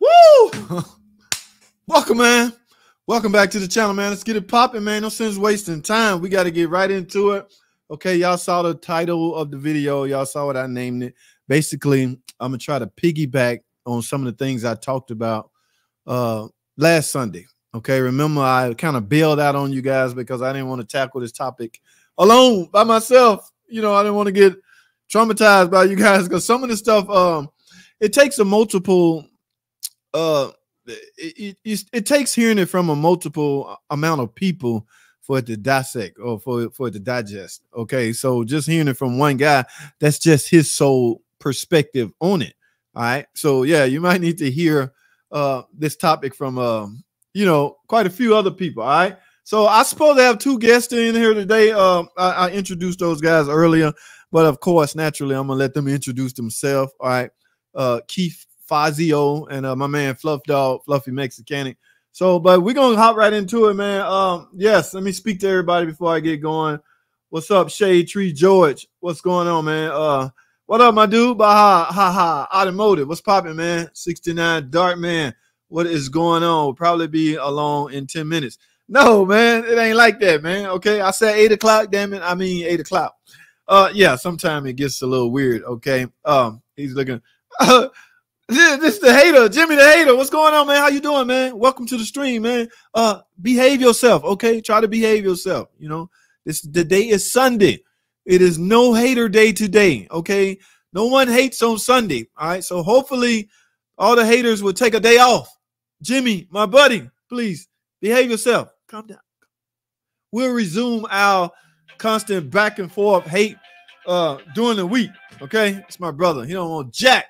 Woo! Welcome, man. Welcome back to the channel, man. Let's get it popping, man. No sense wasting time. We got to get right into it. Okay, y'all saw the title of the video. Y'all saw what I named it. Basically, I'm gonna try to piggyback on some of the things I talked about uh last Sunday. Okay, remember I kind of bailed out on you guys because I didn't want to tackle this topic alone by myself. You know, I didn't want to get traumatized by you guys because some of the stuff um it takes a multiple uh it, it, it, takes hearing it from a multiple amount of people for it to dissect or for, for it to digest. Okay. So just hearing it from one guy, that's just his sole perspective on it. All right. So yeah, you might need to hear uh this topic from um, you know, quite a few other people. All right. So I suppose I have two guests in here today. Uh, I, I introduced those guys earlier, but of course, naturally, I'm gonna let them introduce themselves. All right. Uh Keith Fazio and uh, my man Fluff Dog, Fluffy Mexicanik. So, but we're gonna hop right into it, man. Um, yes, let me speak to everybody before I get going. What's up, Shade Tree George? What's going on, man? Uh, what up, my dude? Baha, ha ha, automotive. What's popping, man? 69 Dark Man. What is going on? We'll probably be along in 10 minutes. No, man, it ain't like that, man. Okay, I said eight o'clock. Damn it, I mean eight o'clock. Uh, yeah, sometimes it gets a little weird. Okay, um, he's looking. Uh, this is the hater, Jimmy the hater. What's going on, man? How you doing, man? Welcome to the stream, man. Uh, behave yourself, okay? Try to behave yourself. You know, this the day is Sunday. It is no hater day today, okay? No one hates on Sunday. All right. So hopefully all the haters will take a day off. Jimmy, my buddy, please behave yourself. Calm down. We'll resume our constant back and forth hate uh during the week. Okay. It's my brother. He don't want jack.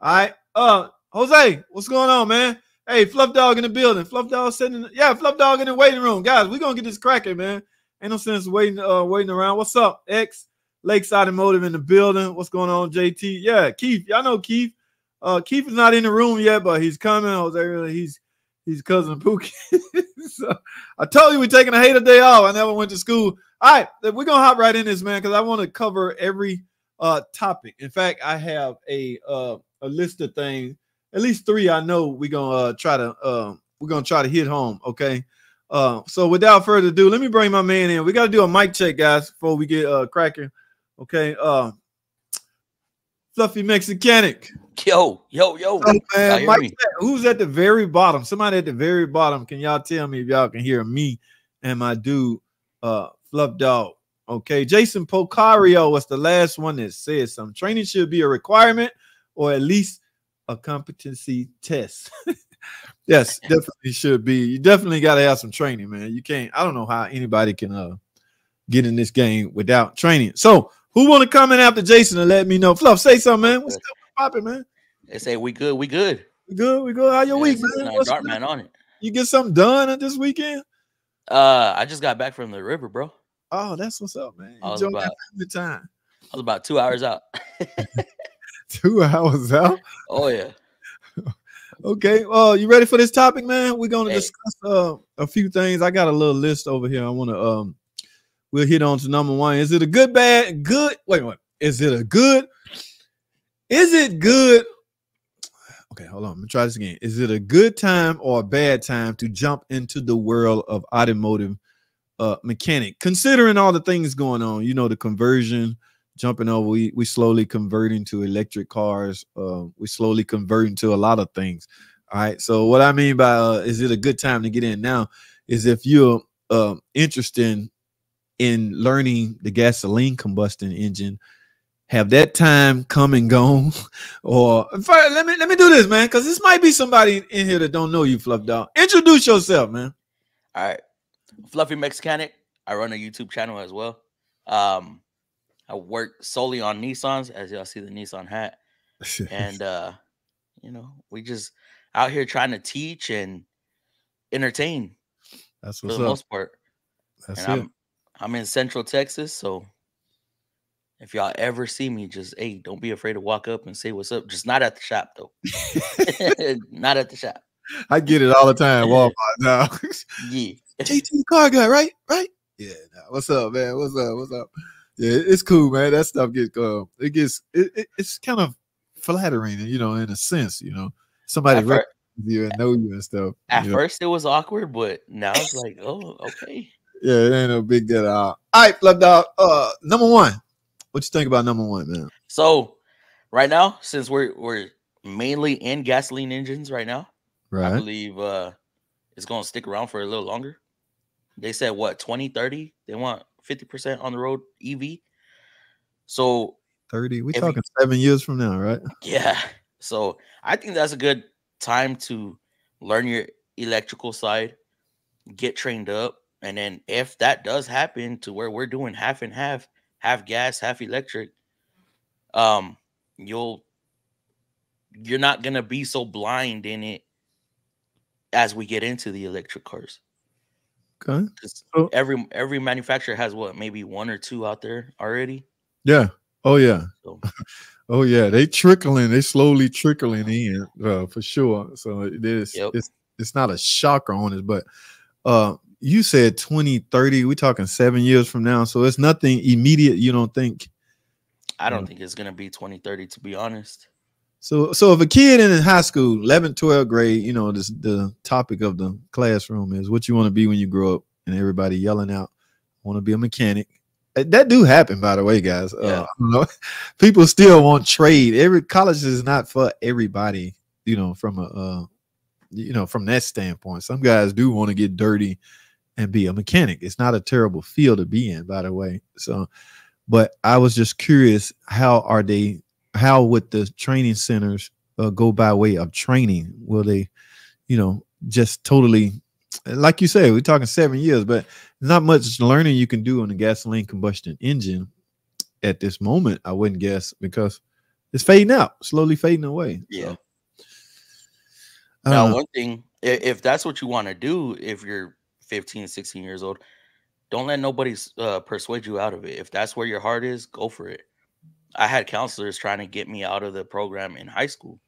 All right. Uh, Jose, what's going on, man? Hey, Fluff Dog in the building. Fluff Dog sitting in the, yeah, Fluff Dog in the waiting room. Guys, we're gonna get this cracking, man. Ain't no sense waiting, uh, waiting around. What's up, X? Lakeside Motive in the building. What's going on, JT? Yeah, Keith. Y'all know Keith. Uh, Keith is not in the room yet, but he's coming. Jose, he's he's cousin Pookie. so I told you we're taking a hater day off. I never went to school. All right, we're gonna hop right in this, man, because I want to cover every uh topic. In fact, I have a uh a list of things. At least three I know we're gonna uh, try to uh, we're gonna try to hit home. Okay. Uh, so without further ado, let me bring my man in. We gotta do a mic check, guys, before we get uh cracking. Okay. Uh Fluffy Mexicanik. Yo, yo, yo. Man. Who's at the very bottom? Somebody at the very bottom. Can y'all tell me if y'all can hear me and my dude uh Fluff Dog? Okay, Jason Pocario was the last one that said something. Training should be a requirement or at least a competency test. yes, definitely should be. You definitely got to have some training, man. You can't. I don't know how anybody can uh get in this game without training. So, who want to come in after Jason and let me know? Fluff, say something, man. What's popping, man? They say we good. We good. We good. We good. How your yeah, week, man? What's dark man on it. You get something done this weekend? Uh, I just got back from the river, bro. Oh, that's what's up, man. I was about, time. I was about two hours out. Two hours out. Oh yeah. okay. Well, you ready for this topic, man? We're gonna hey. discuss uh, a few things. I got a little list over here. I want to um we'll hit on to number one. Is it a good bad good wait wait. Is it a good? Is it good? Okay, hold on. Let me try this again. Is it a good time or a bad time to jump into the world of automotive uh mechanic, considering all the things going on, you know, the conversion jumping over. We we slowly converting to electric cars. Uh, we slowly converting to a lot of things. All right. So what I mean by uh, is it a good time to get in now? Is if you're uh, interested in learning the gasoline combustion engine, have that time come and gone, or let me let me do this, man, because this might be somebody in here that don't know you, Fluff Dog. Introduce yourself, man. All right, Fluffy Mexicanik. I run a YouTube channel as well. Um, I work solely on Nissans, as y'all see the Nissan hat. and uh, you know, we just out here trying to teach and entertain. That's for the up. most part. That's and it. I'm I'm in Central Texas, so if y'all ever see me, just hey, don't be afraid to walk up and say what's up. Just not at the shop though. not at the shop. I get it all the time. Walmart now. yeah. JT car guy, right? Right? Yeah. Nah. What's up, man? What's up? What's up? Yeah, it's cool, man. That stuff gets uh, it gets it, it, it's kind of flattering, you know, in a sense, you know, somebody At, fir- you and know you and stuff. at you know. first, it was awkward, but now it's like, oh, okay. Yeah, it ain't no big deal at all. All right, Fluff Dog. Uh, number one. What you think about number one, man? So, right now, since we're we're mainly in gasoline engines right now, right? I believe uh it's gonna stick around for a little longer. They said what 2030, they want 50% on the road EV. So 30. We you- talking seven years from now, right? yeah, so I think that's a good time to learn your electrical side, get trained up, and then if that does happen to where we're doing half and half, half gas, half electric, um, you'll you're not gonna be so blind in it as we get into the electric cars. Okay. So- every every manufacturer has what maybe one or two out there already. Yeah. Oh yeah. So Oh yeah. They trickling. They slowly trickling in uh, for sure. So it is. Yep. It's it's not a shocker on us, but uh, you said 2030. We're talking seven years from now. So it's nothing immediate. You don't think? I don't think it's gonna be 2030 to be honest. So so if a kid in high school, 11, 12 grade, you know, this the topic of the classroom is what you want to be when you grow up, and everybody yelling out, "I want to be a mechanic." Uh, That do happen, by the way, guys. Uh, Yeah. Know. People still want trade. Every college is not for everybody, you know, from a uh, you know, from that standpoint. Some guys do want to get dirty and be a mechanic. It's not a terrible field to be in, by the way. So, but I was just curious, how are they how would the training centers uh, go by way of training? Will they, you know, just totally, like you say, we're talking seven years, but not much learning you can do on a gasoline combustion engine at this moment. I wouldn't guess because it's fading out, slowly fading away. Yeah. So, Now, don't one thing, if that's what you want to do, if you're 15, 16 years old, don't let nobody uh, persuade you out of it. If that's where your heart is, go for it. I had counselors trying to get me out of the program in high school,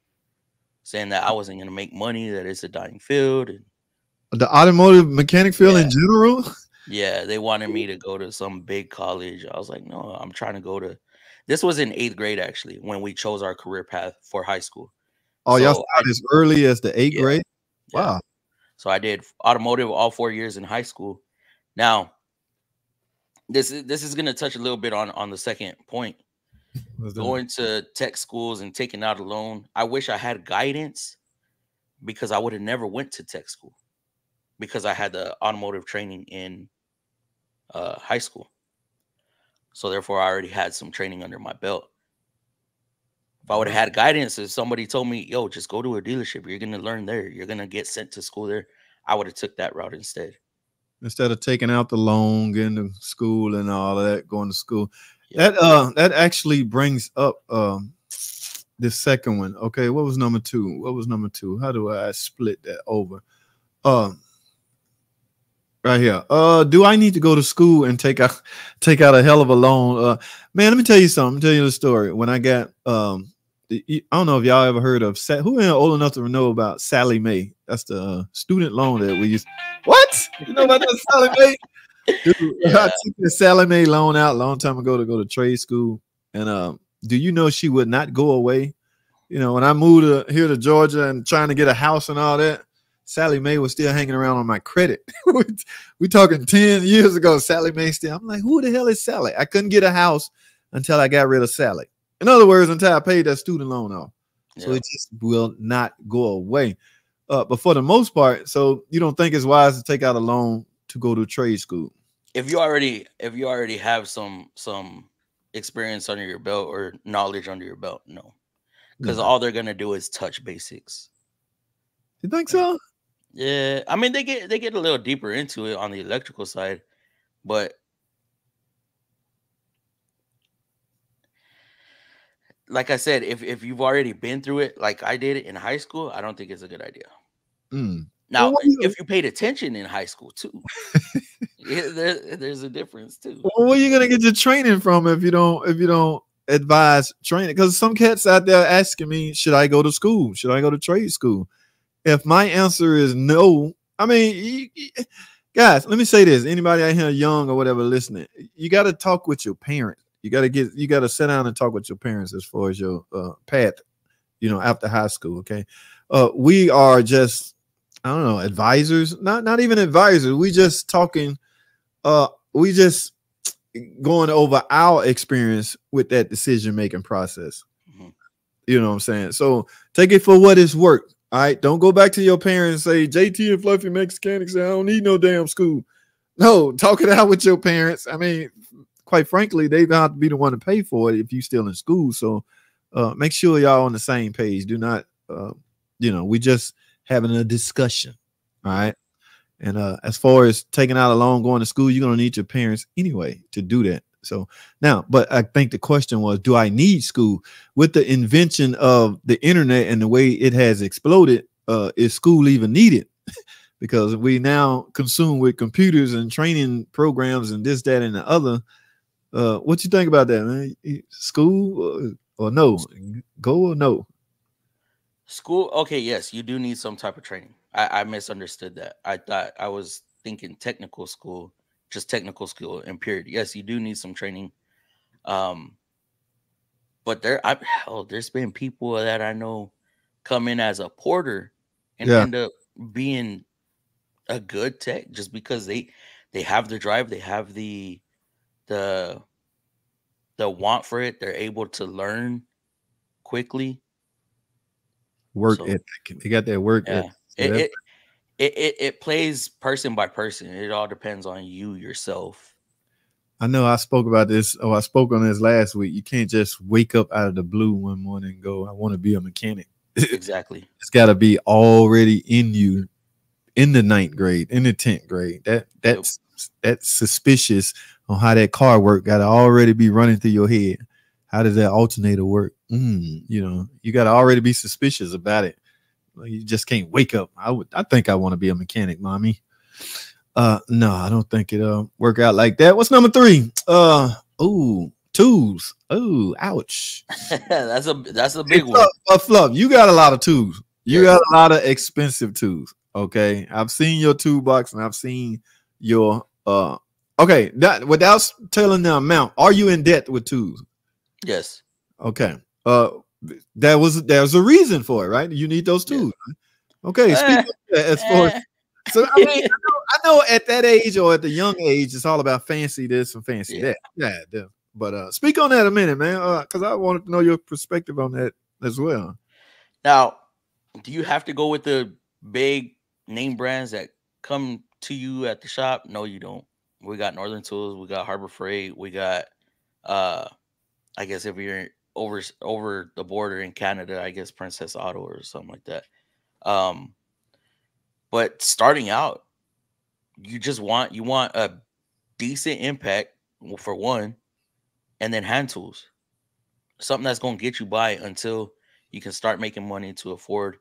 saying that I wasn't going to make money, that it's a dying field. And the automotive mechanic field in general. yeah, they wanted me to go to some big college. I was like, no, I'm trying to go to. This was in eighth grade, actually, when we chose our career path for high school. Oh, y'all So started as early as the eighth Yeah. grade. Yeah. Wow. So I did automotive all four years in high school. Now, this is this is gonna touch a little bit on on the second point. Going to tech schools and taking out a loan. I wish I had guidance because I would have never went to tech school because I had the automotive training in uh, high school. So therefore, I already had some training under my belt. If I would have had guidance, if somebody told me, "Yo, just go to a dealership. You're gonna learn there. You're gonna get sent to school there," I would have took that route instead. instead of taking out the loan, getting to school and all of that, going to school. That uh that actually brings up um the second one. Okay, what was number two? What was number two? How do I split that over? Um right here. Uh do I need to go to school and take out take out a hell of a loan? Uh man, let me tell you something. Tell you the story. When I got um I don't know if y'all ever heard of who ain't old enough to know about Sallie Mae. That's the uh, student loan that we used. What? You know about that Sallie Mae? Dude, I took the Sallie Mae loan out a long time ago to go to trade school. And um, do you know she would not go away? You know, when I moved to, here to Georgia and trying to get a house and all that, Sallie Mae was still hanging around on my credit. we talking 10 years ago, Sallie Mae still. I'm like, who the hell is Sally? I couldn't get a house until I got rid of Sally. In other words, until I paid that student loan off. So Yeah. it just will not go away. Uh, but for the most part, so you don't think it's wise to take out a loan to go to trade school? If you already if you already have some some experience under your belt or knowledge under your belt, no, because No. all they're gonna do is touch basics. You think so? Yeah, I mean they get they get a little deeper into it on the electrical side, but like I said, if if you've already been through it, like I did it in high school, I don't think it's a good idea. Mm. Now, you- if you paid attention in high school too, yeah, there, there's a difference too. Well, where you gonna get your training from if you don't if you don't advise training? Because some cats out there asking me, should I go to school? Should I go to trade school? If my answer is no, I mean, guys, let me say this: anybody out here young or whatever listening, you got to talk with your parents. You got to get you got to sit down and talk with your parents as far as your uh, path you know, after high school. Okay. Uh, we are just, I don't know, advisors, not, not even advisors. We just talking, uh, we just going over our experience with that decision making process. Mm-hmm. You know what I'm saying? So take it for what it's worth. All right. Don't go back to your parents and say, JT and Fluffy Mechanics say, I don't need no damn school. No, talk it out with your parents. I mean, quite frankly, they have to be the one to pay for it if you're still in school. So uh, make sure y'all on the same page. Do not, uh, you know, we just having a discussion. All right. And uh, as far as taking out a loan, going to school, you're gonna need your parents anyway to do that. So now, but I think the question was, do I need school? With the invention of the internet and the way it has exploded, uh, is school even needed? because we now consume with computers and training programs and this, that, and the other. Uh, what you think about that, man? School or, or no? Go or no? School, okay, yes, you do need some type of training. I, I misunderstood that. I thought I was thinking technical school, just technical school and period. Yes, you do need some training. Um, but there, I hell, there's been people that I know come in as a porter and yeah. end up being a good tech just because they they have the drive, they have the the the want for it, they're able to learn quickly. Work so, ethic. They got that work yeah. ethic. It, it, it, it, it plays person by person. It all depends on you yourself. I know I spoke about this. Oh, I spoke on this last week. You can't just wake up out of the blue one morning and go, I want to be a mechanic. Exactly. it's got to be already in you in the ninth grade, in the 10th grade. That that's yep. that's suspicious on how that car work. Got to already be running through your head. How does that alternator work? Mm, you know, you got to already be suspicious about it. You just can't wake up. I would. I think I want to be a mechanic, mommy. Uh, no, I don't think it uh work out like that. What's number three? Uh, ooh, tools. Oh, ouch. that's a that's a big one. But fluff, you got a lot of tools. You got a lot of expensive tools. Okay, I've seen your toolbox and I've seen your uh. Okay, that without telling the amount, are you in debt with tools? Yes. Okay. Uh, that was there's a reason for it, right? You need those tools. Yeah. Okay. Uh, as far as, so I mean, I know, I know, at that age or at the young age, it's all about fancy this and fancy yeah. that. Yeah. But uh, speak on that a minute, man, because uh, I wanted to know your perspective on that as well. Now, do you have to go with the big name brands that come to you at the shop? No, you don't. We got Northern Tools, we got Harbor Freight, we got uh I guess if you're over over the border in Canada, I guess Princess Auto or something like that. Um but starting out, you just want you want a decent impact for one, and then hand tools. Something that's going to get you by until you can start making money to afford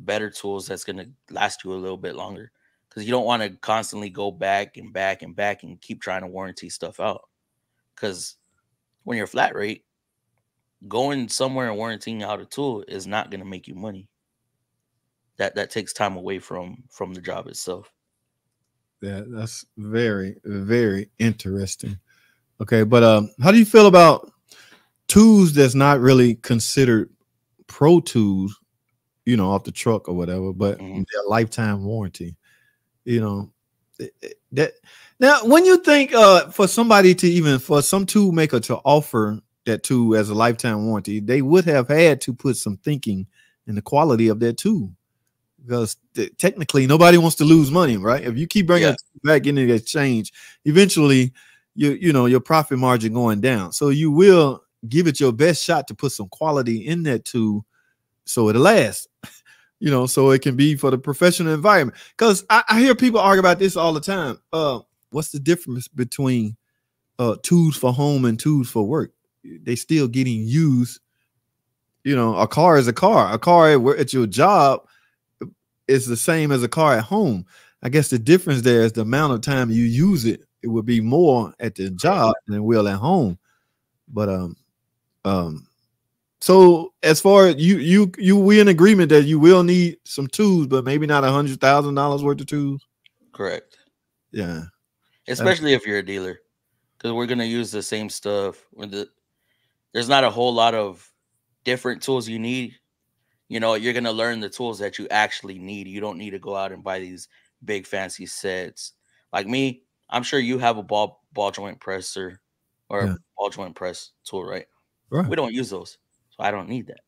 better tools that's going to last you a little bit longer because you don't want to constantly go back and back and back and keep trying to warranty stuff out because when you're flat rate going somewhere and warranting out a tool is not going to make you money. That that takes time away from from the job itself. Yeah that's very very interesting. Okay but um how do you feel about tools that's not really considered pro tools you know, off the truck or whatever, but mm-hmm. their lifetime warranty, you know, that now when you think uh for somebody to even for some tool maker to offer that tool as a lifetime warranty, they would have had to put some thinking in the quality of that tool because technically nobody wants to lose money, right? If you keep bringing yeah. back into the exchange, eventually you you know your profit margin going down. So you will give it your best shot to put some quality in that tool so it'll last. you know, so it can be for the professional environment. Because I, I, hear people argue about this all the time. Uh, what's the difference between uh tools for home and tools for work? They still getting used. You know, a car is a car. A car at, your job is the same as a car at home. I guess the difference there is the amount of time you use it. It would be more at the job than will at home. But um, um, so as far as you you you we in agreement that you will need some tools, but maybe not a hundred thousand dollars worth of tools. Correct. Yeah. Especially That's... if you're a dealer, because we're gonna use the same stuff. With the there's not a whole lot of different tools you need. you know, you're gonna learn the tools that you actually need. You don't need to go out and buy these big fancy sets. Like me, I'm sure you have a ball ball joint presser or yeah. ball joint press tool, right? Right. We don't use those, so I don't need that.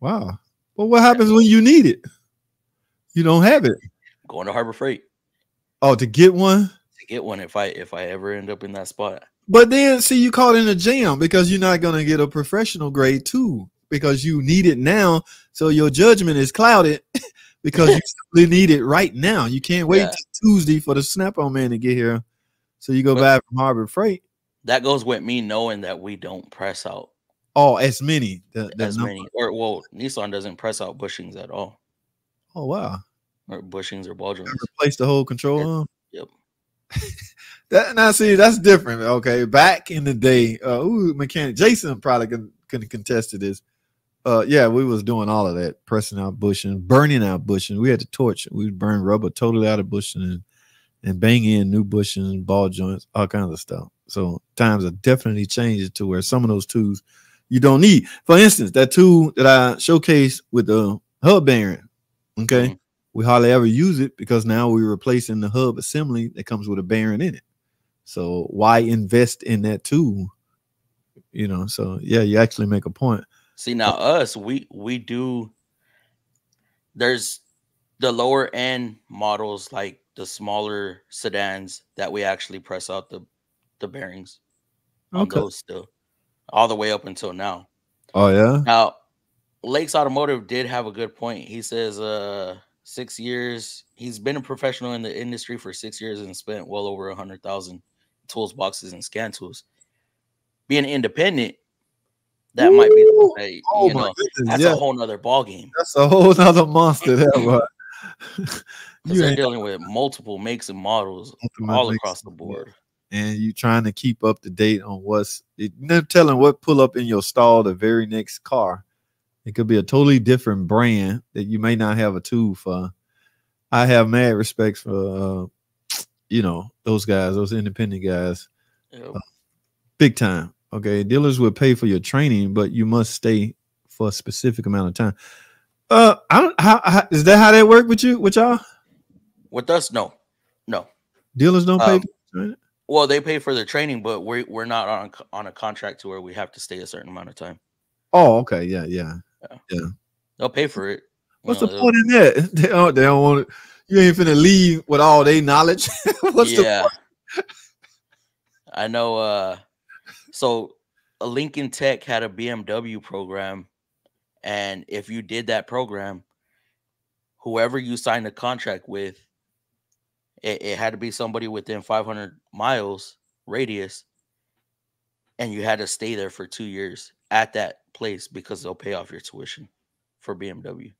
Wow. Well, what happens when you need it? You don't have it. Going to Harbor Freight. Oh, to get one? To get one if I if I ever end up in that spot. But then see you caught in a jam because you're not gonna get a professional grade too because you need it now. So your judgment is clouded because you simply need it right now. You can't wait yeah. Tuesday for the snap on man to get here. So you go but back from Harbor Freight. That goes with me knowing that we don't press out. Oh, as many. The, the as number. many. Or well, Nissan doesn't press out bushings at all. Oh wow. Or bushings or ball joints. Replace the whole control arm. Yep. that now see that's different. Okay. Back in the day, uh ooh, mechanic Jason probably can, can contest to this uh, yeah, we was doing all of that, pressing out bushing, burning out bushing. We had to torch. We burn rubber totally out of bushing and, and bang in new bushing, ball joints, all kinds of stuff. So times are definitely changing to where some of those tools you don't need. For instance, that tool that I showcased with the hub bearing, okay, mm-hmm. we hardly ever use it because now we're replacing the hub assembly that comes with a bearing in it. So why invest in that tool? You know, so yeah, you actually make a point. See now us, we we do there's the lower end models like the smaller sedans that we actually press out the the bearings on okay. those still all the way up until now. Oh yeah. Now Lakes Automotive did have a good point. He says uh six years he's been a professional in the industry for six years and spent well over a hundred thousand tools boxes and scan tools. Being independent, that Ooh, might be oh you know, that's yeah. a whole nother ball game. That's a whole nother monster there, but you are dealing with multiple makes and models all across the board. And you're trying to keep up to date on what's never telling what pull up in your stall the very next car. It could be a totally different brand that you may not have a tool for. I have mad respect for uh, you know those guys, those independent guys, yep. uh, big time. Okay, dealers will pay for your training, but you must stay for a specific amount of time. Uh, I don't. How, how is that? How that work with you? With y'all? With us, no, no. Dealers don't pay. Um, well, they pay for their training, but we're we're not on on a contract to where we have to stay a certain amount of time. Oh, okay, yeah, yeah, yeah. yeah. They'll pay for it. What's know, the point in that? They don't. They don't want. It. You ain't finna leave with all their knowledge. What's yeah. the? I know. uh so a Lincoln Tech had a BMW program, and if you did that program, whoever you signed a contract with, it, it had to be somebody within 500 miles radius, and you had to stay there for two years at that place because they'll pay off your tuition for BMW.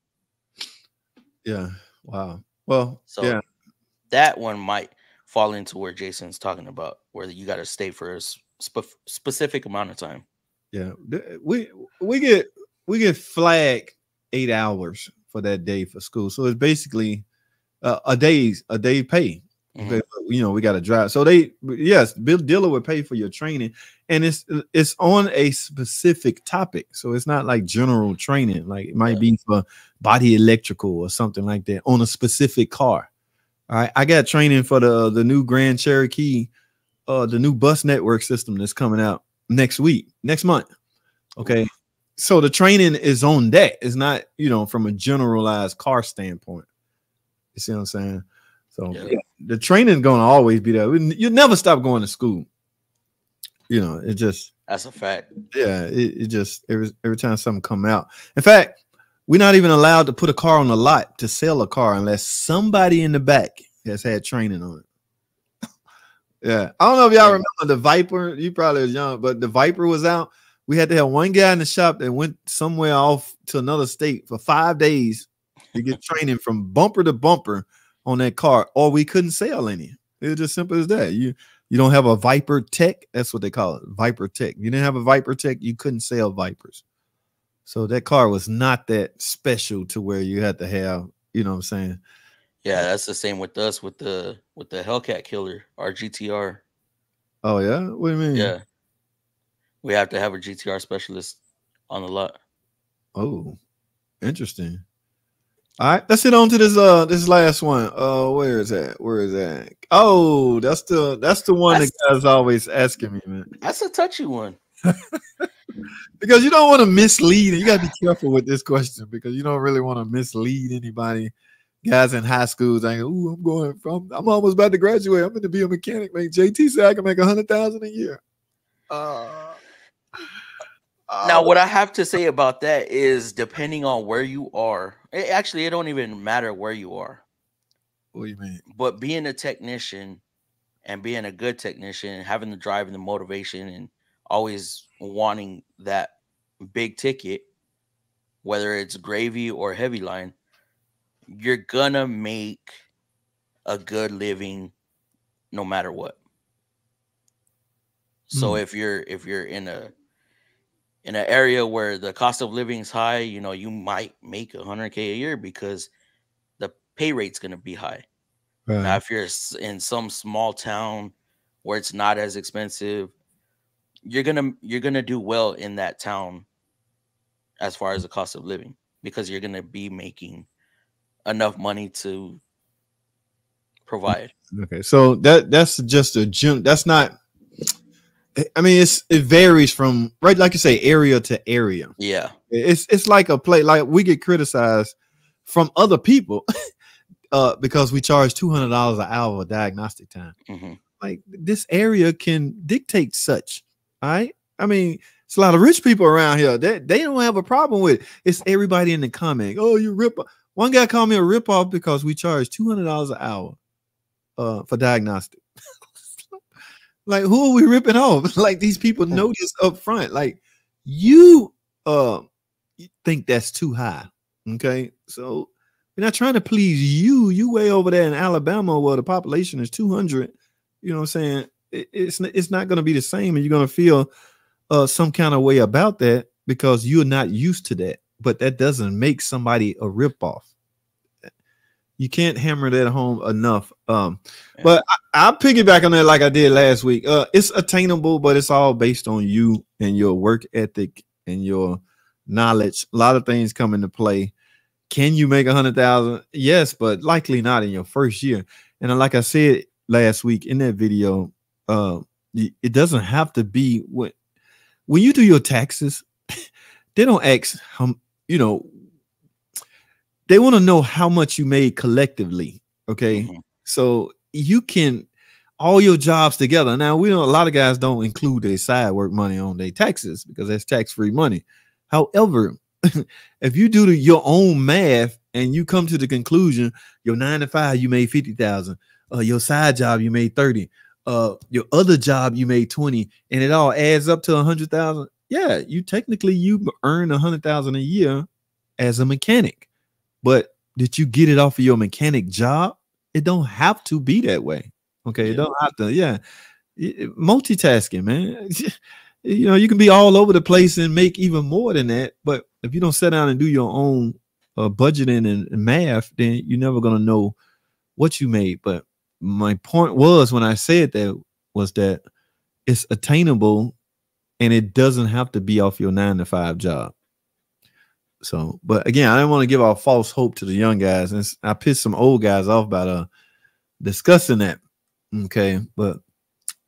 Yeah. Wow. Well, so yeah. that one might fall into where Jason's talking about, where you got to stay for a spe- specific amount of time. Yeah, we we get we get flagged eight hours for that day for school, so it's basically uh, a day's a day pay. Mm-hmm. You know, we got to drive. So they yes, Bill Dealer would pay for your training, and it's it's on a specific topic. So it's not like general training. Like it might yeah. be for body electrical or something like that on a specific car. All right, I got training for the the new Grand Cherokee uh the new bus network system that's coming out next week, next month. Okay. So the training is on that. It's not, you know, from a generalized car standpoint. You see what I'm saying? So yeah. the training gonna always be there. You never stop going to school. You know, it just that's a fact. Yeah, it, it just every every time something come out. In fact, we're not even allowed to put a car on the lot to sell a car unless somebody in the back has had training on it. Yeah, I don't know if y'all remember the Viper. You probably was young, but the Viper was out. We had to have one guy in the shop that went somewhere off to another state for five days to get training from bumper to bumper on that car, or we couldn't sell any. It was just simple as that. You you don't have a Viper Tech. That's what they call it, Viper Tech. You didn't have a Viper Tech, you couldn't sell Vipers. So that car was not that special to where you had to have, you know what I'm saying, yeah, that's the same with us with the with the Hellcat killer, our GTR. Oh yeah, what do you mean? Yeah, we have to have a GTR specialist on the lot. Oh, Interesting. All right, let's hit on to this uh this last one. Uh where is that? Where is that? Oh, that's the that's the one that's, that guys always asking me, man. That's a touchy one. because you don't want to mislead, you gotta be careful with this question because you don't really want to mislead anybody. Guys in high schools, I Ooh, I'm going from I'm almost about to graduate. I'm gonna be a mechanic. man. JT say I can make a hundred thousand a year. Uh now, what I have to say about that is depending on where you are, it, actually, it don't even matter where you are. What do you mean? But being a technician and being a good technician, having the drive and the motivation, and always wanting that big ticket, whether it's gravy or heavy line, you're gonna make a good living no matter what. So mm. if you're if you're in a in an area where the cost of living is high, you know, you might make 100k a year because the pay rate's going to be high. Right. Now, if you're in some small town where it's not as expensive, you're gonna you're gonna do well in that town as far as the cost of living because you're gonna be making enough money to mm, provide. Okay, so that that's just a jump. That's not I mean, it's it varies from right, like you say, area to area. Yeah, it's it's like a play. Like we get criticized from other people uh, because we charge two hundred dollars an hour of diagnostic time. Mm-hmm. Like this area can dictate such. All right, I mean, it's a lot of rich people around here. They they don't have a problem with it. It's everybody in the comment. Oh, you rip. One guy called me a rip off because we charge two hundred dollars an hour uh, for diagnostic. Like, who are we ripping off? like these people know this up front. Like, you uh think that's too high. Okay. So we're not trying to please you. You way over there in Alabama where the population is 200. You know what I'm saying? It, it's it's not going to be the same, and you're going to feel uh some kind of way about that because you're not used to that. But that doesn't make somebody a ripoff you can't hammer that home enough. Um, yeah. but I, will piggyback on that like I did last week. Uh, it's attainable, but it's all based on you and your work ethic and your knowledge. A lot of things come into play. Can you make a hundred thousand? Yes, but likely not in your first year. And like I said last week in that video, uh, it doesn't have to be what when you do your taxes, they don't ask how you know they want to know how much you made collectively. Okay. Mm-hmm. So you can all your jobs together. Now we know a lot of guys don't include their side work money on their taxes because that's tax-free money. However, if you do the, your own math and you come to the conclusion your nine to five you made 50,000, uh, your side job you made 30, uh, your other job you made 20, and it all adds up to a hundred thousand. Yeah, you technically you earn a hundred thousand a year as a mechanic. But did you get it off of your mechanic job? It don't have to be that way. Okay, yeah. it don't have to. Yeah, multitasking, man. you know, you can be all over the place and make even more than that. But if you don't sit down and do your own uh, budgeting and, and math, then you're never gonna know what you made. But my point was when I said that was that it's attainable and it doesn't have to be off your nine to five job. So, but again, I didn't want to give off false hope to the young guys, and I pissed some old guys off by uh discussing that. Okay, but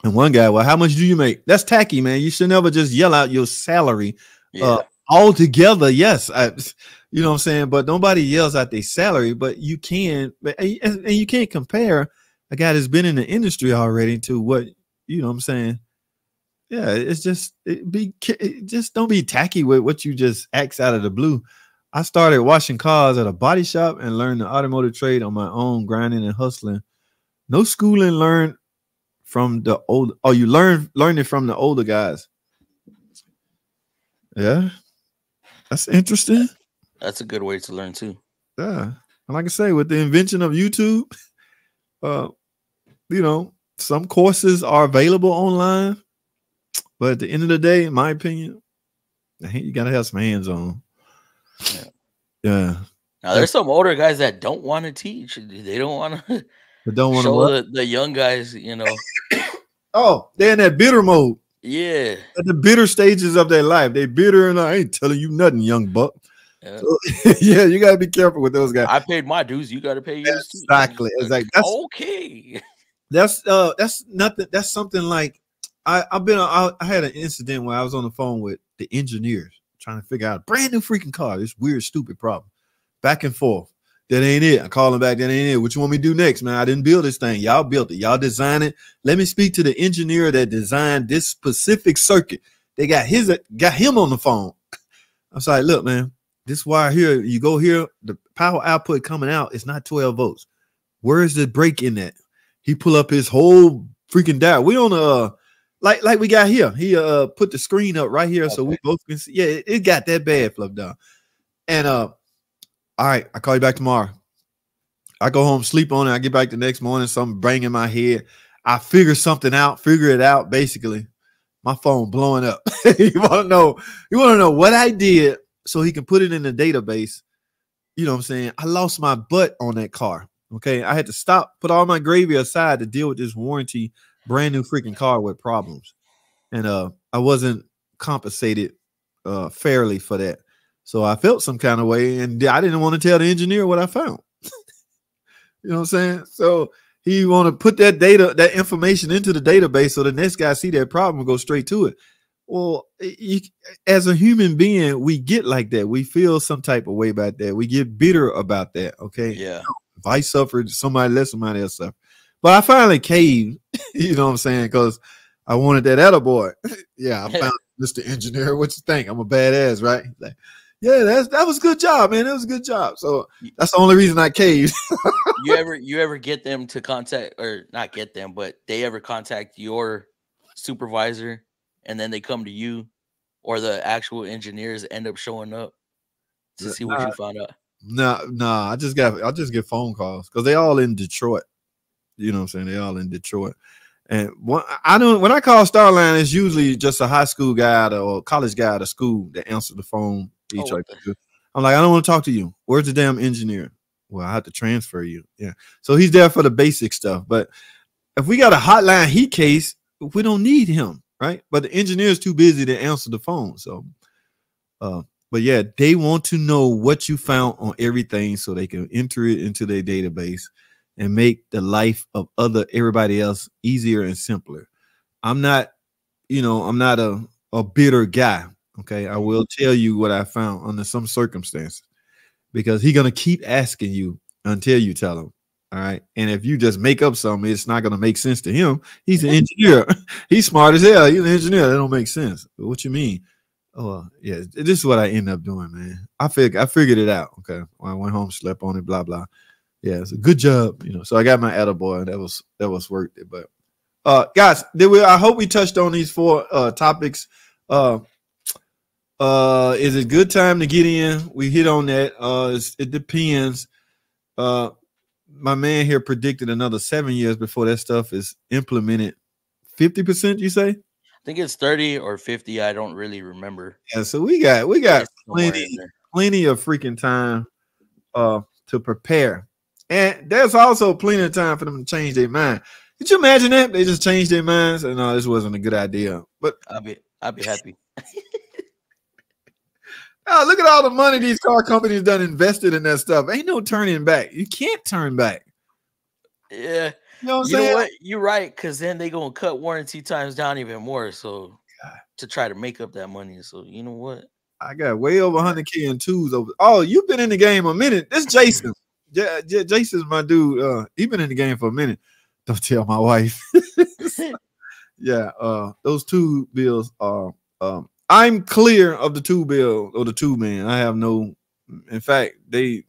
and one guy, well, how much do you make? That's tacky, man. You should never just yell out your salary yeah. uh, all together. Yes, I, you know what I'm saying. But nobody yells out their salary, but you can, but and, and you can't compare a guy that's been in the industry already to what you know. what I'm saying yeah, it's just it be just don't be tacky with what you just axe out of the blue. I started washing cars at a body shop and learned the automotive trade on my own, grinding and hustling. No schooling learned from the old. Oh, you learn learning from the older guys. Yeah, that's interesting. That's a good way to learn too. Yeah, and like I say, with the invention of YouTube, uh, you know, some courses are available online but at the end of the day, in my opinion, you gotta have some hands on. Yeah. yeah. Now there's some older guys that don't want to teach. They don't want to. don't want to show the, the young guys. You know. oh, they're in that bitter mode. Yeah. At the bitter stages of their life, they bitter, and I ain't telling you nothing, young buck. Yeah. So, yeah, you got to be careful with those guys. I paid my dues. You got to pay yours exactly. Too. Exactly. That's okay. That's uh, that's nothing. That's something like I I've been I, I had an incident where I was on the phone with the engineers trying to figure out a brand new freaking car. This weird, stupid problem. Back and forth. That ain't it. I call him back. That ain't it. What you want me to do next, man? I didn't build this thing. Y'all built it. Y'all designed it. Let me speak to the engineer that designed this specific circuit. They got his got him on the phone. I was like, look, man, this wire here, you go here, the power output coming out is not 12 volts. Where is the break in that? He pull up his whole freaking dial. We on uh like like we got here. He uh put the screen up right here okay. so we both can see. Yeah, it, it got that bad, fluff down. And uh, all right, I call you back tomorrow. I go home, sleep on it. I get back the next morning, something bang in my head. I figure something out, figure it out. Basically, my phone blowing up. you want to know? You want to know what I did so he can put it in the database. You know what I'm saying? I lost my butt on that car. Okay, I had to stop, put all my gravy aside to deal with this warranty brand new freaking car with problems, and uh, I wasn't compensated uh fairly for that. So I felt some kind of way, and I didn't want to tell the engineer what I found. you know what I'm saying? So he want to put that data, that information into the database, so the next guy see that problem and go straight to it. Well, you, as a human being, we get like that. We feel some type of way about that. We get bitter about that. Okay. Yeah. If I suffered, somebody let somebody else suffer. But I finally caved, you know what I'm saying? Because I wanted that other boy. yeah, I found Mr. Engineer. What you think? I'm a badass, right? Like, yeah, that's that was a good job, man. That was a good job. So that's the only reason I caved. you ever you ever get them to contact or not get them, but they ever contact your supervisor and then they come to you, or the actual engineers end up showing up to see what you found out? No, nah, no, nah, I just got I just get phone calls because they all in Detroit. You know what I'm saying? They all in Detroit. And when, I don't when I call Starline, it's usually just a high school guy or college guy at a school that answer the phone. Each oh, I'm like, I don't want to talk to you. Where's the damn engineer? Well, I have to transfer you. Yeah. So he's there for the basic stuff. But if we got a hotline heat case, we don't need him, right? But the engineer is too busy to answer the phone. So uh, but yeah, they want to know what you found on everything so they can enter it into their database and make the life of other everybody else easier and simpler. I'm not, you know, I'm not a, a bitter guy. Okay. I will tell you what I found under some circumstances because he's gonna keep asking you until you tell him. All right. And if you just make up something, it's not gonna make sense to him. He's an engineer. He's smart as hell. He's an engineer. That don't make sense. But what you mean? Oh uh, yeah, this is what I end up doing, man. I fig I figured it out. Okay. When I went home, slept on it, blah blah yeah, it's a good job, you know. So I got my attaboy, and that was that was worth it. But uh guys, did we I hope we touched on these four uh topics. Uh uh is it good time to get in? We hit on that. Uh it depends. Uh my man here predicted another seven years before that stuff is implemented. 50%, you say? I think it's 30 or 50. I don't really remember. Yeah, so we got we got plenty, plenty of freaking time uh to prepare. And there's also plenty of time for them to change their mind. Could you imagine that? They just changed their minds and no, this wasn't a good idea. But I'll be I'll be happy. oh, look at all the money these car companies done invested in that stuff. Ain't no turning back. You can't turn back. Yeah. You know what, you know what? You're right, because then they gonna cut warranty times down even more. So God. to try to make up that money. So you know what? I got way over 100k in twos over. Oh, you've been in the game a minute. This Jason. J- J- Jason's my dude. Uh, he been in the game for a minute. Don't tell my wife. yeah, uh, those two bills are. Um, I'm clear of the two bill or the two man. I have no. In fact, they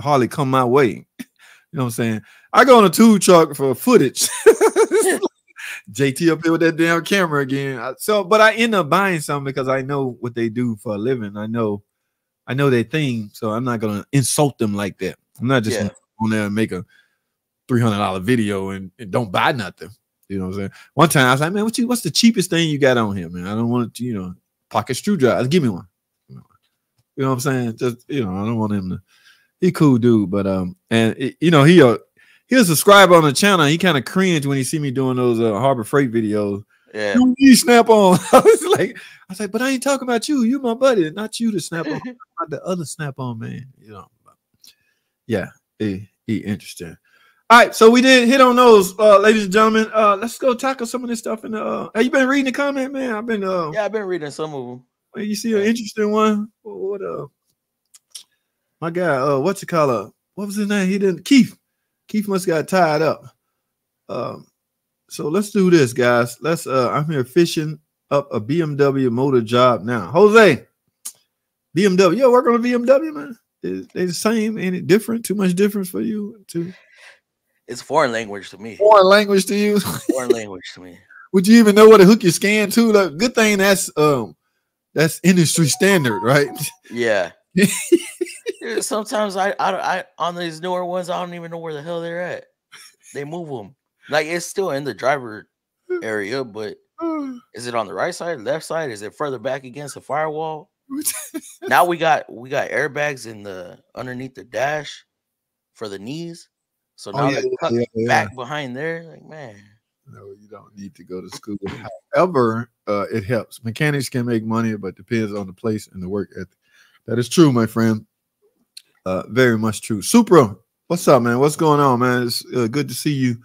hardly come my way. You know what I'm saying? I go on a two truck for footage. JT up here with that damn camera again. So, but I end up buying some because I know what they do for a living. I know, I know their thing. So I'm not gonna insult them like that. I'm not just yeah. on there and make a three hundred dollar video and, and, don't buy nothing. You know what I'm saying? One time I was like, man, what you what's the cheapest thing you got on here, man? I don't want to, you know, pocket screwdriver. Give me one. You know what I'm saying? Just you know, I don't want him to. He cool dude, but um, and it, you know he uh he a subscriber on the channel. He kind of cringe when he see me doing those uh, Harbor Freight videos. Yeah. You need snap on. I was like, I was like, but I ain't talking about you. You my buddy, not you to snap on. The other snap on man. You know. Yeah, he, he interesting. All right, so we did hit on those, uh, ladies and gentlemen. Uh, let's go tackle some of this stuff. In the, uh, have you been reading the comment, man? I've been. Uh, Yeah, I've been reading some of them. You see an interesting one. What, what uh my guy, uh what's it called? Uh, what was his name? He didn't Keith. Keith must got tied up. Um, so let's do this, guys. Let's uh I'm here fishing up a BMW motor job now. Jose, BMW, you work on a BMW, man. Is they the same? Any different? Too much difference for you? to? It's foreign language to me. foreign language to you? Foreign language to me. Would you even know what to hook your scan to? Like, good thing that's um that's industry standard, right? Yeah. Sometimes I, I, I, on these newer ones, I don't even know where the hell they're at. They move them. Like it's still in the driver area, but is it on the right side, left side? Is it further back against the firewall? now we got we got airbags in the underneath the dash for the knees. So Oh, now yeah, they're cut yeah, yeah. back behind there. Like man, No, you don't need to go to school. However, uh, it helps. Mechanics can make money, but depends on the place and the work ethic. That is true, my friend. Uh, very much true. Supra, what's up, man? What's going on, man? It's uh, good to see you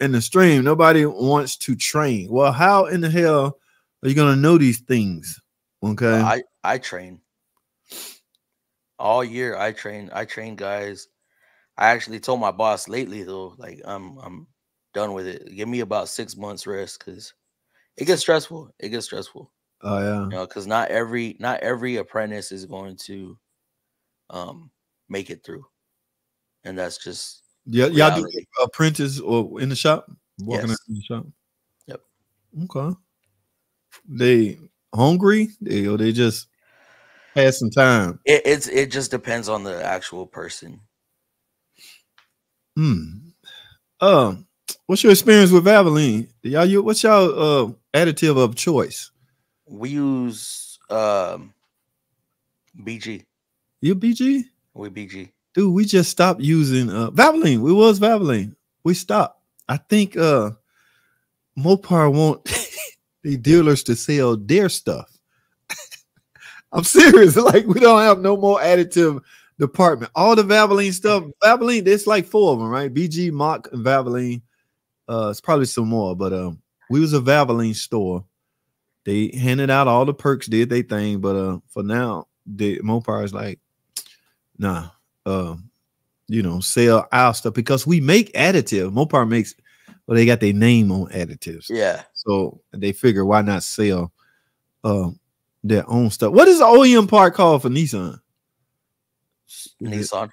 in the stream. Nobody wants to train. Well, how in the hell are you gonna know these things? Okay. I I train all year. I train. I train guys. I actually told my boss lately though, like I'm I'm done with it. Give me about six months rest because it gets stressful. It gets stressful. Oh yeah. You know, because not every not every apprentice is going to um make it through, and that's just Yeah, y'all do apprentice or in the shop, walking Yes. in the shop. Yep. Okay. They hungry? They or they just had some time. it, it's it just depends on the actual person. Hmm. Um, what's your experience with Valvoline? Y'all, you what's y'all uh additive of choice? We use um BG. You BG? We BG. Dude, we just stopped using uh. We was Valvoline. We stopped. I think uh Mopar want the dealers to sell their stuff. I'm serious. Like we don't have no more additive department. All the Valvoline stuff, Valvoline, there's like four of them, right? BG, Mock, and Valvoline. Uh, it's probably some more, but um, we was a Valvoline store. They handed out all the perks, did they thing, but uh, for now, the Mopar is like, nah, uh, you know, sell our stuff because we make additive. Mopar makes, well, they got their name on additives. Yeah. So they figure why not sell uh, their own stuff. What is the OEM part called for Nissan? Is it- Nissan.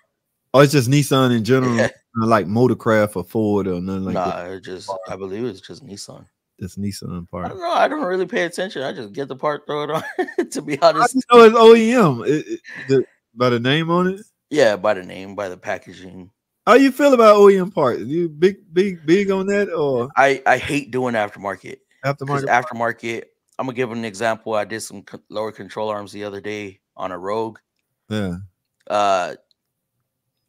Oh, it's just Nissan in general, Yeah. like Motorcraft or Ford or nothing like nah, that. it just I believe it's just Nissan. This Nissan I part. don't know. I don't really pay attention. I just get the part, throw it on. to be I honest, just know it's OEM. It, it- the, by the name on it. yeah, by the name, by the packaging. How you feel about OEM parts? You big, big, big on that or I I hate doing aftermarket. Aftermarket? aftermarket, I'm gonna give an example. I did some lower control arms the other day on a Rogue. yeah. Uh,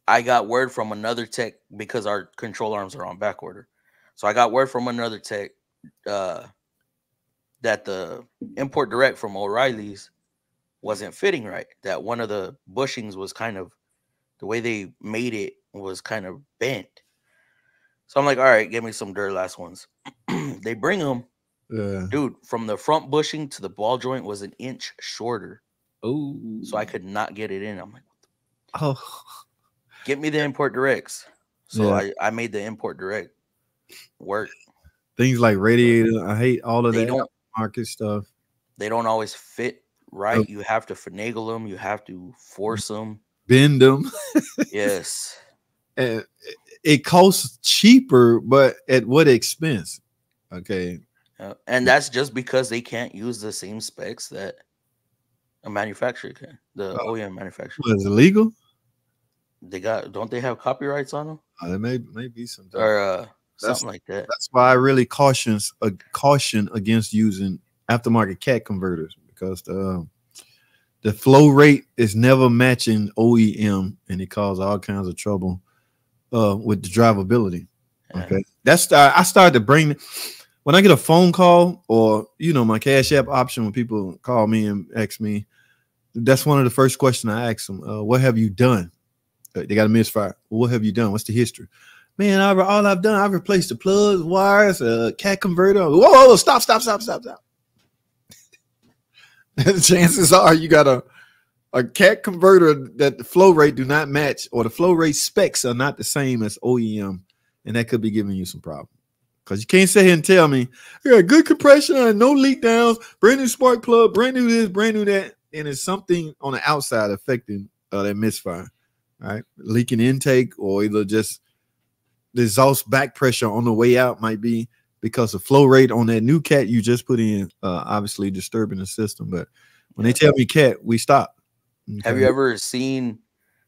I got word from another tech because our control arms are on back order. So I got word from another tech uh, that the import direct from O'Reilly's wasn't fitting right. That one of the bushings was kind of the way they made it was kind of bent. So I'm like, all right, give me some Duralast ones. they bring them, Yeah. dude. From the front bushing to the ball joint was an inch shorter, Oh. so I could not get it in. I'm like, Oh. get me the import directs. So Yeah. I, I made the import direct work. Things like radiator. I hate all of They that market stuff. they don't always fit oh. right. You have to finagle them. You have to mm. force them. Bend them. Yes. and it costs cheaper, but at what expense? Okay. Uh, and that's just because they can't use the same specs that a manufacturer can. The Oh. OEM manufacturer. is it legal? They got don't they have copyrights on them Uh, there may, may be some. or uh, something like that? That's why I really cautions a caution against using aftermarket cat converters because the um, the flow rate is never matching OEM and it causes all kinds of trouble uh, with the drivability. Yeah. Okay, that's uh, I started to bring when I get a phone call or you know my Cash App option when people call me and ask me, that's one of the first questions I ask them. Uh, what have you done? Uh, they got a misfire. Well, what have you done? What's the history? Man, I, all I've done, I've replaced the plugs, wires, a cat converter. Whoa, whoa, whoa stop, stop, stop, stop, stop. the chances are you got a a cat converter that the flow rate do not match or the flow rate specs are not the same as OEM, and that could be giving you some problem. Because you can't sit here and tell me I got good compression and no leak downs, brand new spark plug, brand new this, brand new that, and it's something on the outside affecting uh, that misfire, right? Leaking intake or either just the exhaust back pressure on the way out might be because the flow rate on that new cat you just put in, uh, obviously disturbing the system. But when they tell me cat, we stop. Okay. Have you ever seen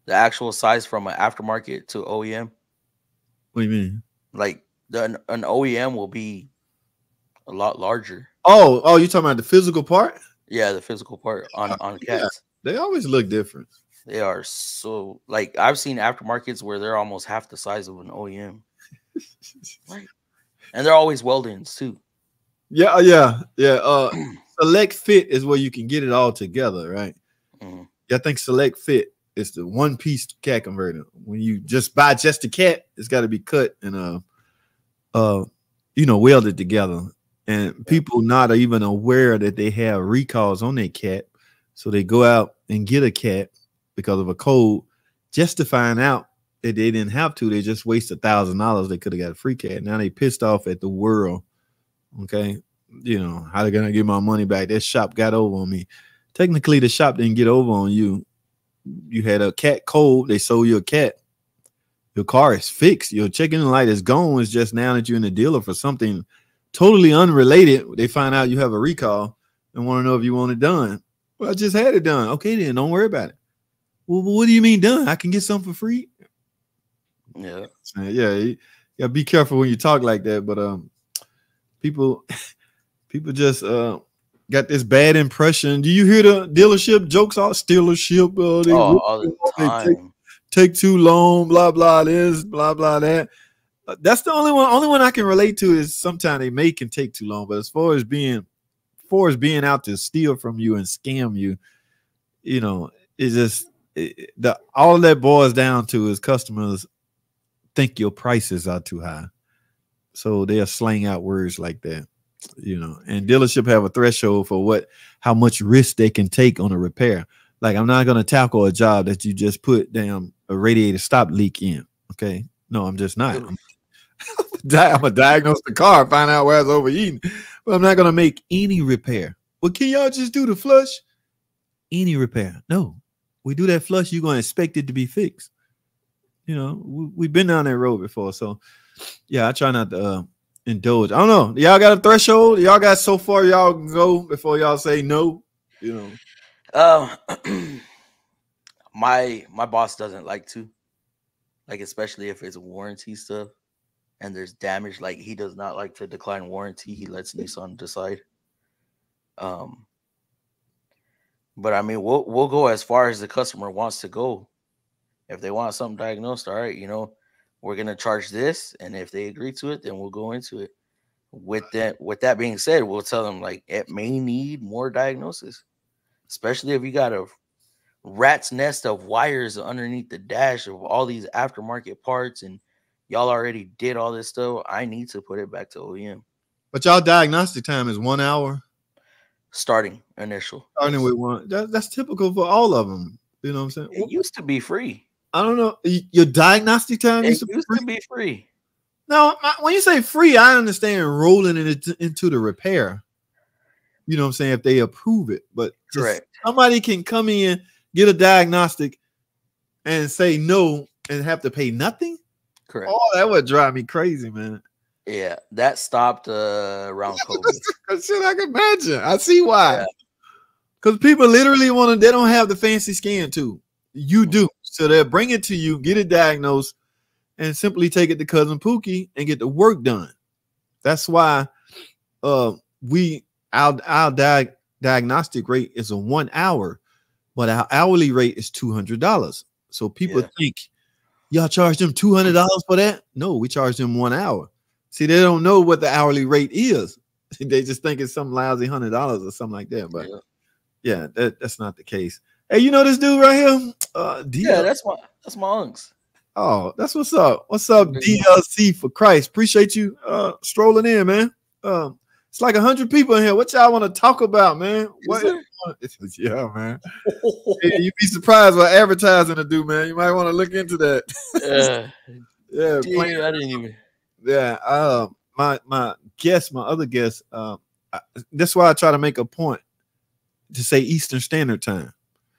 the actual size from an aftermarket to OEM? What do you mean? Like the, an, an OEM will be a lot larger. Oh, oh, you talking about the physical part? Yeah, the physical part on on cats. Yeah, they always look different. They are so like I've seen aftermarkets where they're almost half the size of an OEM. right. And they're always weldings too. Yeah, uh, yeah, yeah. Uh select fit is where you can get it all together, right? Mm-hmm. Yeah, I think select fit is the one piece cat converter. When you just buy just a cat, it's got to be cut and uh uh you know welded together. And people not even aware that they have recalls on their cat. So they go out and get a cat because of a code just to find out that they didn't have to. They just waste a thousand dollars. They could have got a free cat. Now they pissed off at the world. Okay? You know how they gonna get my money back? That shop got over on me. Technically the shop didn't get over on you. You had a cat code. They sold you a cat your car is fixed. Your chicken light is gone. It's just now that you're in the dealer for something totally unrelated. They find out you have a recall and want to know if you want it done. Well, I just had it done. Okay, then don't worry about it. Well, what do you mean done? I can get something for free. Yeah, yeah. You gotta be careful when you talk like that. But um, people, people just uh got this bad impression. Do you hear the dealership jokes? All dealership, uh, they oh, all the time take too long, blah blah this, blah blah that. Uh, that's the only one. Only one I can relate to is sometimes they make and take too long. But as far as being, as far as being out to steal from you and scam you, you know, it's just it, the all that boils down to is customers think your prices are too high, so they'll slang out words like that. You know, and dealership have a threshold for what how much risk they can take on a repair. Like I'm not gonna tackle a job that you just put damn a radiator stop leak in. Okay, no, I'm just not. I'm, I'm gonna diagnose the car, find out where it's overheating, but I'm not gonna make any repair. Well, can y'all just do the flush? Any repair? No, we do that flush. You're gonna expect it to be fixed. You know, we, have been down that road before, so yeah, I try not to uh, indulge. I don't know. Y'all got a threshold? Y'all got so far y'all can go before y'all say no. You know. Um, my my boss doesn't like to, like especially if it's warranty stuff and there's damage. Like he does not like to decline warranty. He lets Nissan decide. Um, but I mean, we'll we'll go as far as the customer wants to go. If they want something diagnosed, all right, you know, we're gonna charge this, and if they agree to it, then we'll go into it. With that, with that being said, we'll tell them like it may need more diagnosis especially if you got a rat's nest of wires underneath the dash of all these aftermarket parts and y'all already did all this stuff. I need to put it back to OEM. But y'all diagnostic time is one hour. Starting initial. Starting with one. That, that's typical for all of them. You know what I'm saying? It used to be free. I don't know. Your diagnostic time it used, to, used be to be free. No, when you say free, I understand rolling it into the repair. You know what I'm saying? If they approve it, but correct. Somebody can come in, get a diagnostic, and say no and have to pay nothing. Correct. Oh, that would drive me crazy, man. Yeah, that stopped uh, around COVID. Shit, I can imagine. I see why. Because yeah. people literally want to, they don't have the fancy scan too. You do. Mm-hmm. So they'll bring it to you, get it diagnosed, and simply take it to cousin Pookie and get the work done. That's why uh we our our di- diagnostic rate is a one hour, but our hourly rate is two hundred dollars. So people yeah. think y'all charge them two hundred dollars for that. No, we charge them one hour. See, they don't know what the hourly rate is. they just think it's some lousy hundred dollars or something like that. But yeah, yeah that, that's not the case. Hey, you know this dude right here? Uh, yeah, that's my that's my unks. Oh, that's what's up. What's up, DLC for Christ? Appreciate you uh strolling in, man. Um, it's like a hundred people in here. What y'all want to talk about, man? What? Yeah, man. you'd be surprised what advertising to do, man. You might want to look into that. uh, yeah, Dude, I didn't even. Yeah, uh, my my guest, my other guest. Uh, I, that's why I try to make a point to say Eastern Standard Time.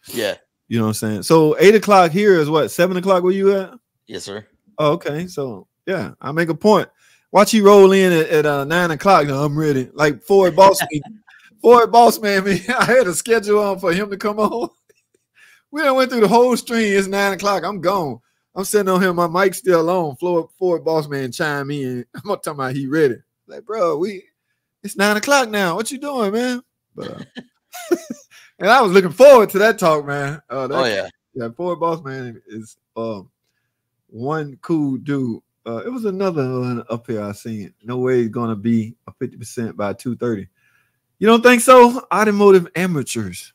Yeah, you know what I'm saying. So eight o'clock here is what seven o'clock. Where you at? Yes, sir. Oh, okay. So yeah, I make a point. Watch you roll in at, at uh, nine o'clock. No, I'm ready. Like Ford Boss Ford Boss Man, me. I had a schedule on for him to come on. we done went through the whole stream. It's nine o'clock. I'm gone. I'm sitting on him. My mic still on. Floor Ford Boss Man chime in. I'm talking about he ready. Like, bro, we it's nine o'clock now. What you doing, man? But uh, and I was looking forward to that talk, man. Uh, that, oh yeah, yeah. Ford Boss Man is um one cool dude. Uh, it was another one up here I seen. No way it's gonna be a 50% by 230. You don't think so? Automotive amateurs.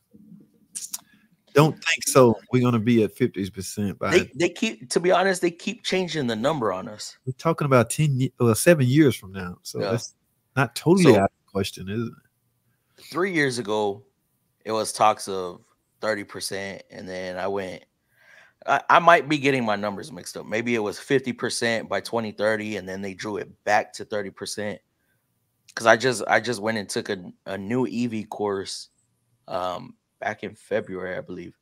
Don't think so. We're gonna be at 50% by they, they keep to be honest, they keep changing the number on us. We're talking about 10 or uh, seven years from now. So yeah. that's not totally so, out of question, is it? Three years ago, it was talks of 30%, and then I went I, I might be getting my numbers mixed up. Maybe it was 50% by 2030, and then they drew it back to 30%. Because I just I just went and took a, a new EV course um, back in February, I believe.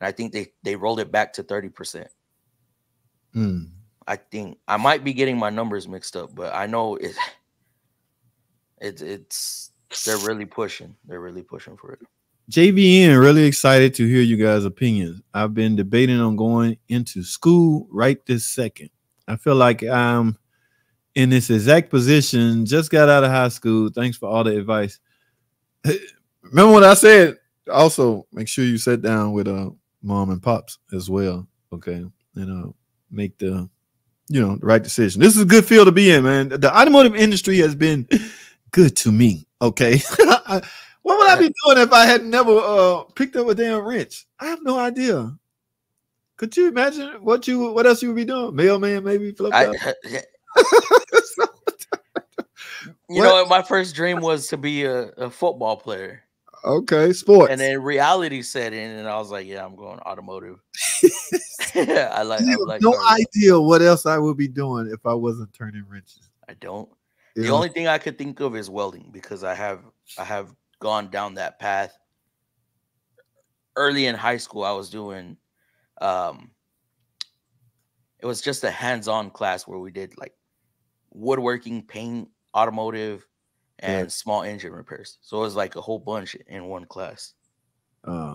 And I think they, they rolled it back to 30%. Mm. I think I might be getting my numbers mixed up, but I know it, it it's they're really pushing. They're really pushing for it. JVN, really excited to hear you guys' opinions. I've been debating on going into school right this second. I feel like I'm in this exact position, just got out of high school. Thanks for all the advice. Remember what I said? Also, make sure you sit down with uh mom and pops as well. Okay. And uh make the you know the right decision. This is a good field to be in, man. The automotive industry has been good to me. Okay. What would I be doing if I had never uh, picked up a damn wrench? I have no idea. Could you imagine what you what else you would be doing? Mailman, maybe flip I, You what? know, my first dream was to be a, a, football player. Okay, sports. And then reality set in, and I was like, "Yeah, I'm going automotive." I like. I like no idea what else I would be doing if I wasn't turning wrenches. I don't. Yeah. The only thing I could think of is welding because I have I have gone down that path. Early in high school, I was doing um it was just a hands-on class where we did like woodworking, paint, automotive, and yeah. small engine repairs. So it was like a whole bunch in one class. Uh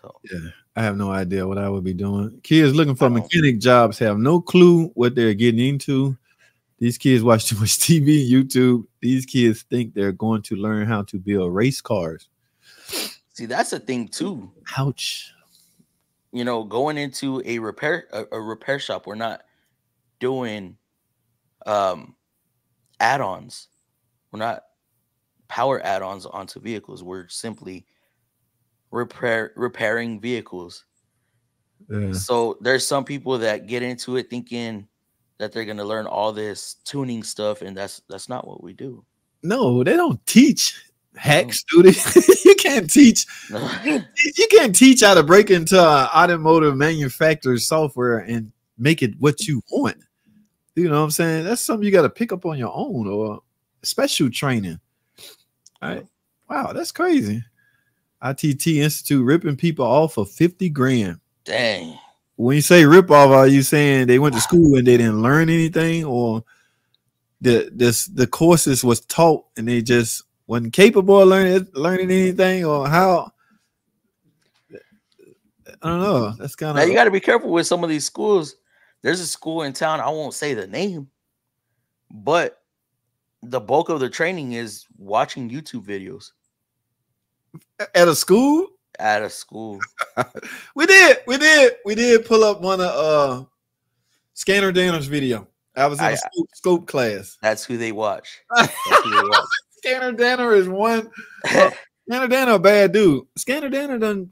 so. yeah, I have no idea what I would be doing. Kids looking for mechanic jobs have no clue what they're getting into. These kids watch too much TV, YouTube. These kids think they're going to learn how to build race cars. See, that's a thing too. Ouch. You know, going into a repair a, a repair shop, we're not doing um add-ons. We're not power add-ons onto vehicles. We're simply repair repairing vehicles. Yeah. So there's some people that get into it thinking that they're going to learn all this tuning stuff and that's that's not what we do. No they don't teach hacks do they you can't teach no. you can't teach how to break into automotive manufacturer's software and make it what you want. You know what i'm saying? That's something you got to pick up on your own or special training. All right wow that's crazy. ITT institute ripping people off for 50 grand. Dang when you say rip off, are you saying they went to school and they didn't learn anything, or the this the courses was taught and they just wasn't capable of learning learning anything, or how? I don't know. That's kind of now you got to be careful with some of these schools. There's a school in town. I won't say the name, but the bulk of the training is watching YouTube videos at a school out of school. we did, we did, we did pull up one of uh Scanner Danner's video. I was in a I- scope, scope class. That's who they watch. Who they watch. Scanner Danner is one. Scanner Danner, a bad dude. Scanner Danner done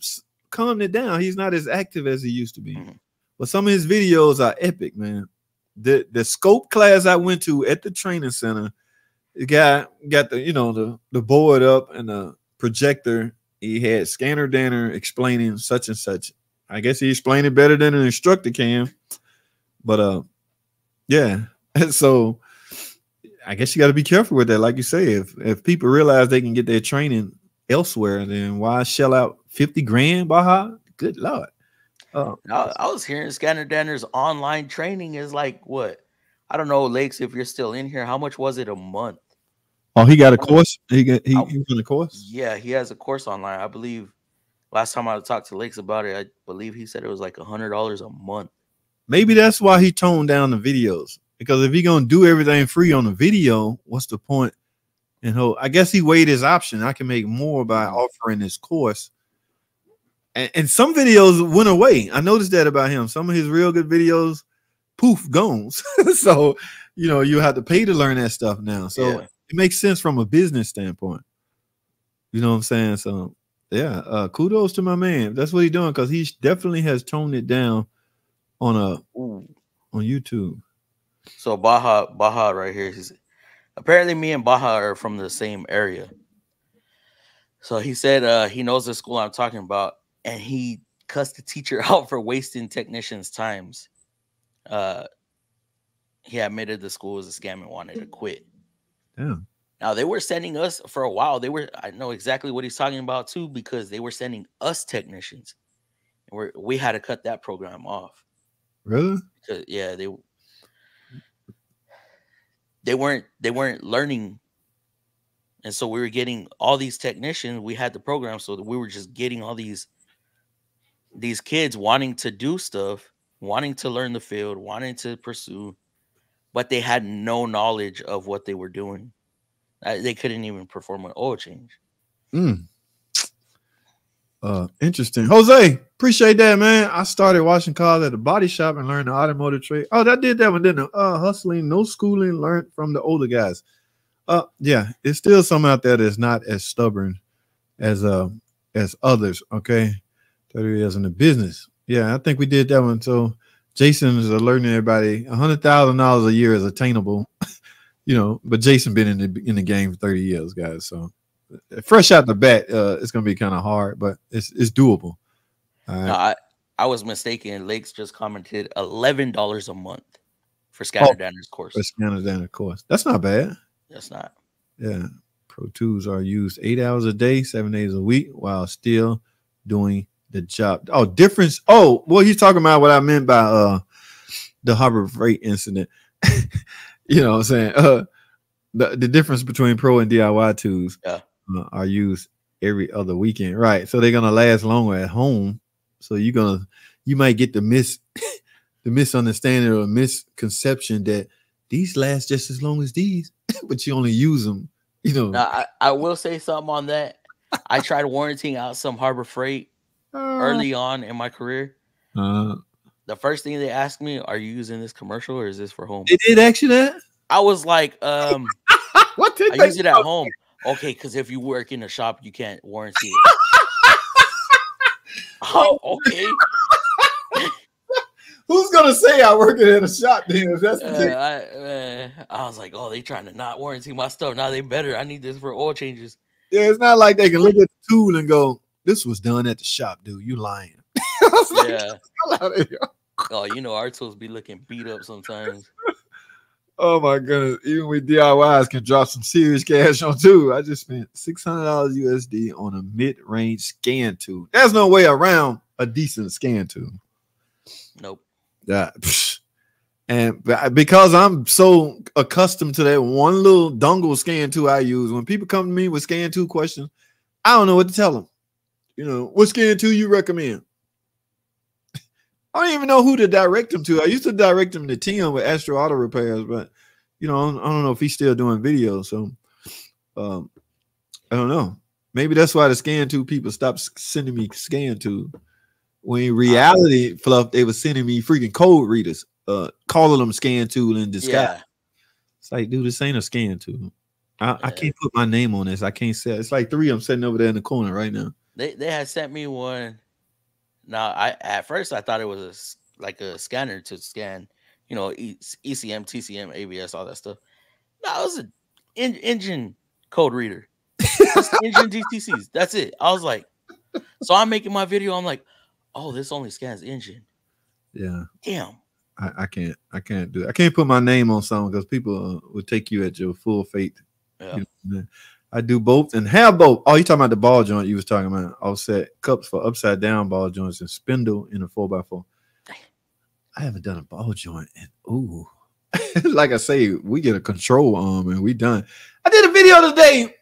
calmed it down. He's not as active as he used to be. Mhm. But some of his videos are epic, man. The the scope class I went to at the training center, the guy got the you know the the board up and the projector. He had Scanner Danner explaining such and such. I guess he explained it better than an instructor can. But uh, yeah. So I guess you got to be careful with that. Like you say, if if people realize they can get their training elsewhere, then why shell out 50 grand, Baja? Good lord. Oh, I, I was hearing Scanner Danner's online training is like what? I don't know, Lakes, if you're still in here, how much was it a month? Oh, he got a course. He got he, he was in a course. Yeah, he has a course online. I believe last time I talked to Lakes about it, I believe he said it was like a hundred dollars a month. Maybe that's why he toned down the videos. Because if he gonna do everything free on the video, what's the point? And ho- I guess he weighed his option. I can make more by Mhm. offering this course. And, and some videos went away. I noticed that about him. Some of his real good videos, poof, gone. so you know you have to pay to learn that stuff now. So Yeah. It makes sense from a business standpoint. You know what I'm saying? So yeah, uh kudos to my man. That's what he's doing because he definitely has toned it down on a Ooh. on YouTube. So Baja, Baja right here. He's apparently me and Baja are from the same area. So he said uh he knows the school I'm talking about, and he cussed the teacher out for wasting technicians' times. Uh he admitted the school was a scam and wanted to quit. Yeah. Now they were sending us for a while. They were I know exactly what he's talking about too, because they were sending us technicians. And we we had to cut that program off. Really? Cause yeah, they they weren't they weren't learning, and so we were getting all these technicians. We had the program, so that we were just getting all these these kids wanting to do stuff, wanting to learn the field, wanting to pursue, but they had no knowledge of what they were doing. Uh, They couldn't even perform an oil change. Mm. Uh, interesting. Jose, appreciate that, man. I started washing cars at the body shop and learned the automotive trade. Oh, that did that one, didn't it? Uh, hustling, no schooling, learned from the older guys. Uh, yeah, it's still some out there that's not as stubborn as uh as others. Okay, 30 years in the business. Yeah, I think we did that one. So Jason is alerting everybody a hundred thousand dollars a year is attainable. you know, but Jason been in the in the game for 30 years, guys. So fresh out the bat, uh, it's gonna be kind of hard, but it's it's doable. Right. No, I I was mistaken. Lakes just commented eleven dollars a month for Scanner Danner's course. For Scanner Danner's course, that's not bad. That's not. Yeah, Pro Tools are used eight hours a day, seven days a week, while still doing the job. Oh, difference. Oh, well, he's talking about what I meant by uh the Harbor Freight incident. you know what I'm saying? Uh the, the difference between pro and DIY tools Yeah. uh, are used every other weekend. Right. So they're gonna last longer at home. So you're gonna you might get the mis the misunderstanding or misconception that these last just as long as these, but you only use them, you know. Now, I, I will say something on that. I tried warranting out some Harbor Freight early on in my career. Uh, The first thing they asked me, "Are you using this commercial or is this for home?" they did actually that. I was like, "Um, what did I use it at home." Okay, because if you work in a shop, you can't warranty it. oh, okay. Who's gonna say I work in a shop then? That's the Uh, thing. I, uh, I was like, "Oh, they trying to not warranty my stuff. Now they better. I need this for oil changes." Yeah, it's not like they can look at the tool and go, "This was done at the shop, dude. You lying." Like, Yeah. "Hell out of here." Oh, you know our tools be looking beat up sometimes. Oh my goodness! Even with DIYs can drop some serious cash on too. I just spent six hundred dollars USD on a mid-range scan tool. There's no way around a decent scan tool. Nope. Yeah, and because I'm so accustomed to that one little dongle scan tool I use, when people come to me with scan tool questions, I don't know what to tell them. You know, what scan tool you recommend? I don't even know who to direct them to. I used to direct them to Tim with Astro Auto Repairs, but you know, I don't, I don't know if he's still doing videos. So, um, I don't know. Maybe that's why the scan tool people stopped sending me scan tool. When in reality, fluff, they were sending me freaking code readers. uh calling them scan tool in disguise. Yeah. It's like, dude, this ain't a scan tool. I, I can't put my name on this. I can't say it's like three of them sitting over there in the corner right now. They they had sent me one. Now I at first I thought it was a like a scanner to scan, you know, E- ECM, TCM, ABS, all that stuff. No, it was an en- engine code reader. Engine DTCs. That's it. I was like, so I'm making my video. I'm like, oh, this only scans engine. Yeah. Damn. I, I can't I can't do it. I can't put my name on something because people uh, will take you at your full fate. Yeah. You know, I do both and have both. Oh, you talking about the ball joint you was talking about? Offset cups for upside down ball joints and spindle in a four by four. I haven't done a ball joint and ooh, like I say, we get a control arm and we done. I did a video today.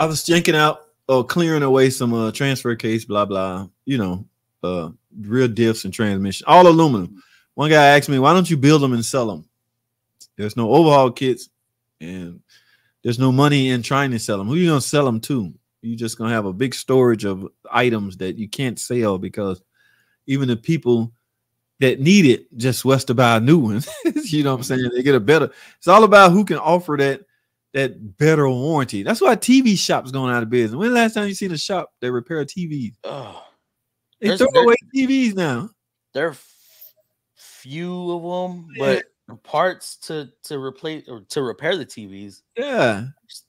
I was janking out or clearing away some uh, transfer case, blah blah. You know, uh, real diffs and transmission, all aluminum. One guy asked me, "Why don't you build them and sell them?" There's no overhaul kits, and there's no money in trying to sell them. Who you gonna sell them to? You're just gonna have a big storage of items that you can't sell because even the people that need it just wants to buy a new one. you know what I'm mm-hmm. saying? They get a better. It's all about who can offer that that better warranty. That's why TV shops going out of business. When the last time you seen a shop that repair TVs? Oh, They throw away TVs now. there are few of them, but parts to to replace or to repair the TVs Yeah.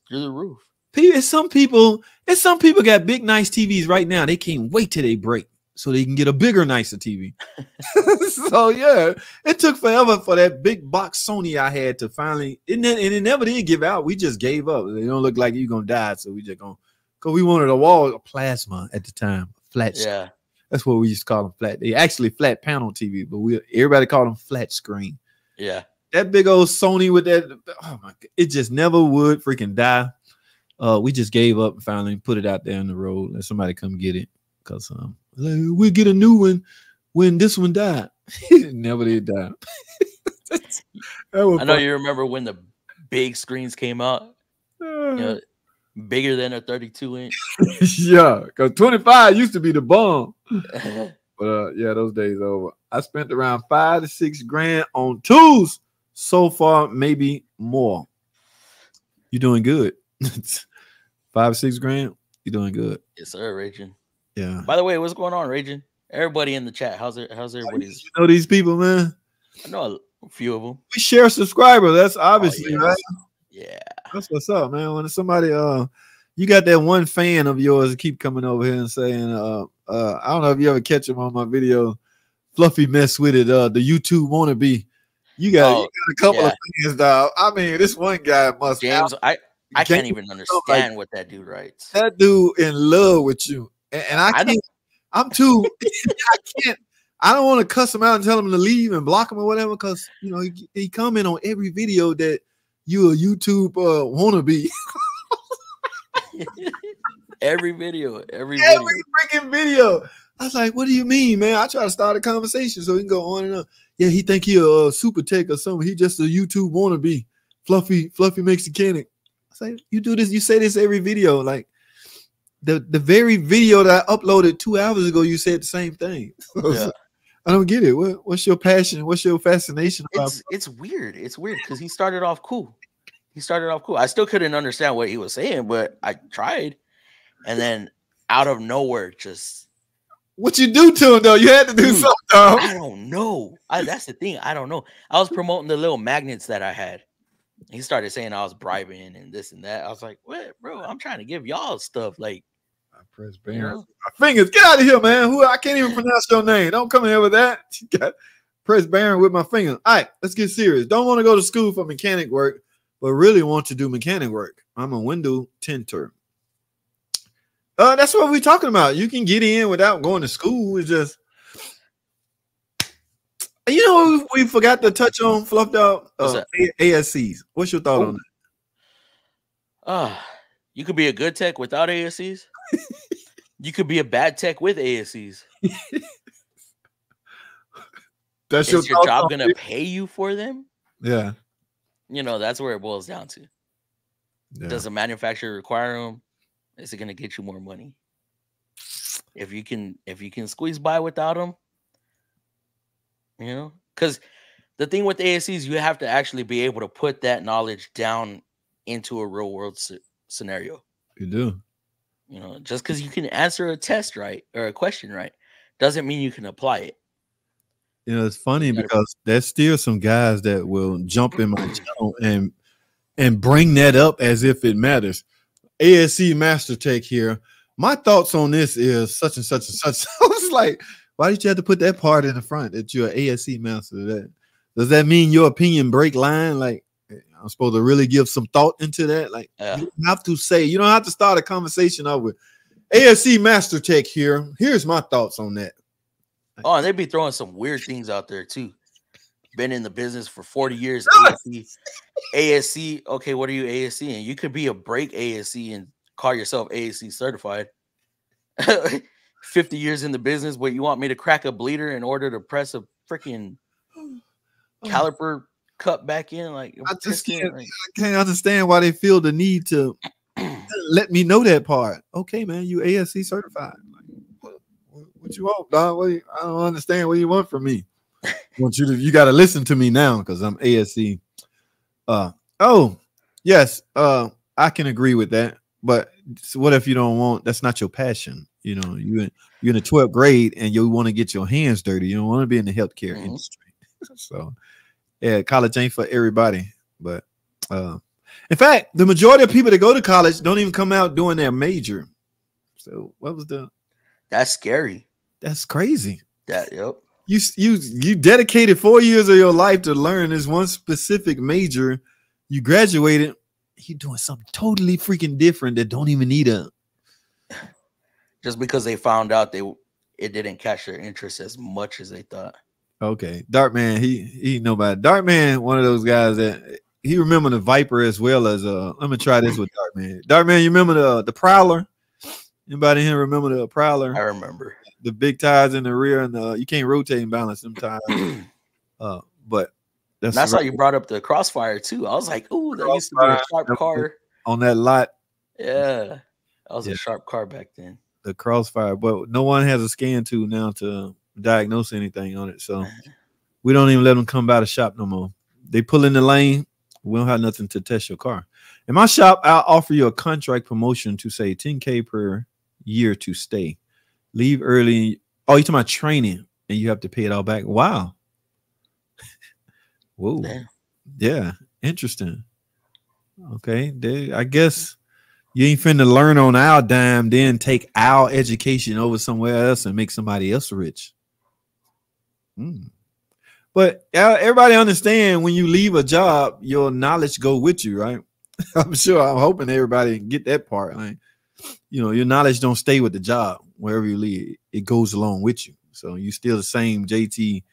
through the roof. It's some people, it's some people got big, nice TVs right now. They can't wait till they break so they can get a bigger, nicer TV. so yeah, it took forever for that big box Sony I had to finally, and, then, and it never did give out. We just gave up. They don't look like you're gonna die, so we just gonna because we wanted a wall a plasma at the time, flat. screen. Yeah. That's what we used to call them flat. They actually flat panel TV, but we everybody called them flat screen Yeah. that big old Sony with that. Oh my! God, it just never would freaking die. Uh, we just gave up and finally put it out there on the road. Let somebody come get it, cause um, we'll get a new one when this one died. never did die. I know fun. you remember when the big screens came out, you know, bigger than a 32 inch. yeah, cause twenty five used to be the bomb. But uh, yeah, those days over. I spent around five to six grand on tools so far, maybe more. You're doing good. five six grand. You're doing good. yes, sir, Raging. Yeah. By the way, what's going on, Raging? Everybody in the chat, how's it? How's everybody's? You know these people, man. I know a few of them. We share subscriber. That's obviously yes. right. Yeah. That's what's up, man. When somebody uh you got that one fan of yours that keep coming over here and saying, uh uh, I don't know if you ever catch him on my video, Fluffy mess with it, uh the YouTube wannabe. You got, Oh, you got a couple of things, dog. I mean, this one guy must James, I I can't even like- understand what that dude writes. that dude in love with you. And, and I I can't, I'm too, I can't, I don't want to cuss him out and tell him to leave and block him or whatever, because you know, he, he comment on every video that you a YouTube uh wannabe. every video, every video. Every freaking video. I was like, what do you mean, man? I try to start a conversation so he can go on and on. Yeah, he think he a uh, super tech or something. He just a YouTube wannabe. Fluffy, fluffy mechanic. I say, you do this, you say this every video. Like the, the very video that I uploaded two hours ago, you said the same thing. Yeah. I don't get it. What, what's your passion? What's your fascination about It's it's weird. It's weird because he started off cool. He started off cool. I still couldn't understand what he was saying, but I tried. And then out of nowhere, just what you do to him though? You had to do Dude, something. dog. I don't know. I, that's the thing. I don't know. I was promoting the little magnets that I had. He started saying I was bribing and this and that. I was like, "What, bro? I'm trying to give y'all stuff." Like, I press Baron. My fingers, get out of here, man. Who I can't even pronounce your name. Don't come in here with that. Press Baron with my finger. All right, let's get serious. Don't want to go to school for mechanic work, but really want to do mechanic work. I'm a window tinter. Uh, that's what we're talking about. You can get in without going to school. It's just you know we forgot to touch on Fluff Dog uh, ASEs. What's your thought Oh. on that? Ah, you could be a good tech without ASEs. you could be a bad tech with ASEs. That's Is your thoughts job gonna pay you for them? Yeah. You know, that's where it boils down to. yeah. Does the manufacturer require them? Is it going to get you more money? If you can, if you can squeeze by without them, you know, because the thing with ASEs, you have to actually be able to put that knowledge down into a real world scenario. You do. You know, just because you can answer a test right or a question right doesn't mean you can apply it. You know, it's funny because there's still some guys that will jump in my channel and and bring that up as if it matters. ASE Master Tech here. My thoughts on this is such and such and such. I was like, why did you have to put that part in the front that you're an ASE master? That does that mean your opinion break line? Like eh, I'm supposed to really give some thought into that. Like yeah. you have to say, you don't have to start a conversation up with ASE Master Tech here. Here's my thoughts on that. Oh, and they'd be throwing some weird things out there too. Been in the business for 40 years. ASE, ASE. Okay, what are you ASE? And you could be a brake ASE and call yourself ASE certified. 50 years in the business, but you want me to crack a bleeder in order to press a freaking oh. caliper cut back in. Like I just can't, like, I can't understand why they feel the need to let me know that part. Okay, man, you ASE certified. Like, what, what, you want, dog? What you, I don't understand what you want from me. I want you to you got to listen to me now because I'm ASE. Uh oh, yes. Uh, I can agree with that. But what if you don't want? That's not your passion. You know, you you're in the 12th grade and you want to get your hands dirty. You don't want to be in the healthcare mm-hmm. industry. so yeah, college ain't for everybody. But uh, in fact, the majority of people that go to college don't even come out doing their major. So what was the? That's scary. That's crazy. That yep. You you you dedicated four years of your life to learn this one specific major. You graduated. You doing something totally freaking different that don't even need a. Just because they found out they it didn't catch their interest as much as they thought. Okay, Darkman, he he nobody. about Darkman. One of those guys that he remember the Viper as well as uh. Let me try this with Darkman. Darkman, you remember the the Prowler? Anybody here remember the Prowler? I remember the big tires in the rear and the you can't rotate and balance them tires. uh, but that's, that's right. how you brought up the Crossfire too. I was like, "Ooh, that used to be a sharp car on that lot." Yeah, that was yeah. a sharp car back then. The Crossfire, but no one has a scan tool now to diagnose anything on it. So we don't even let them come by the shop no more. They pull in the lane. We don't have nothing to test your car. In my shop, I'll offer you a contract promotion to say 10K per year to stay. Leave early. Oh, you're talking about training and you have to pay it all back. Wow. Whoa. Damn. Yeah. Interesting. Okay. They, I guess you ain't finna learn on our dime, then take our education over somewhere else and make somebody else rich. Mm. But everybody understand when you leave a job, your knowledge go with you, right? I'm sure. I'm hoping everybody get that part. Like, you know, your knowledge don't stay with the job wherever you leave; it goes along with you. So you still the same JT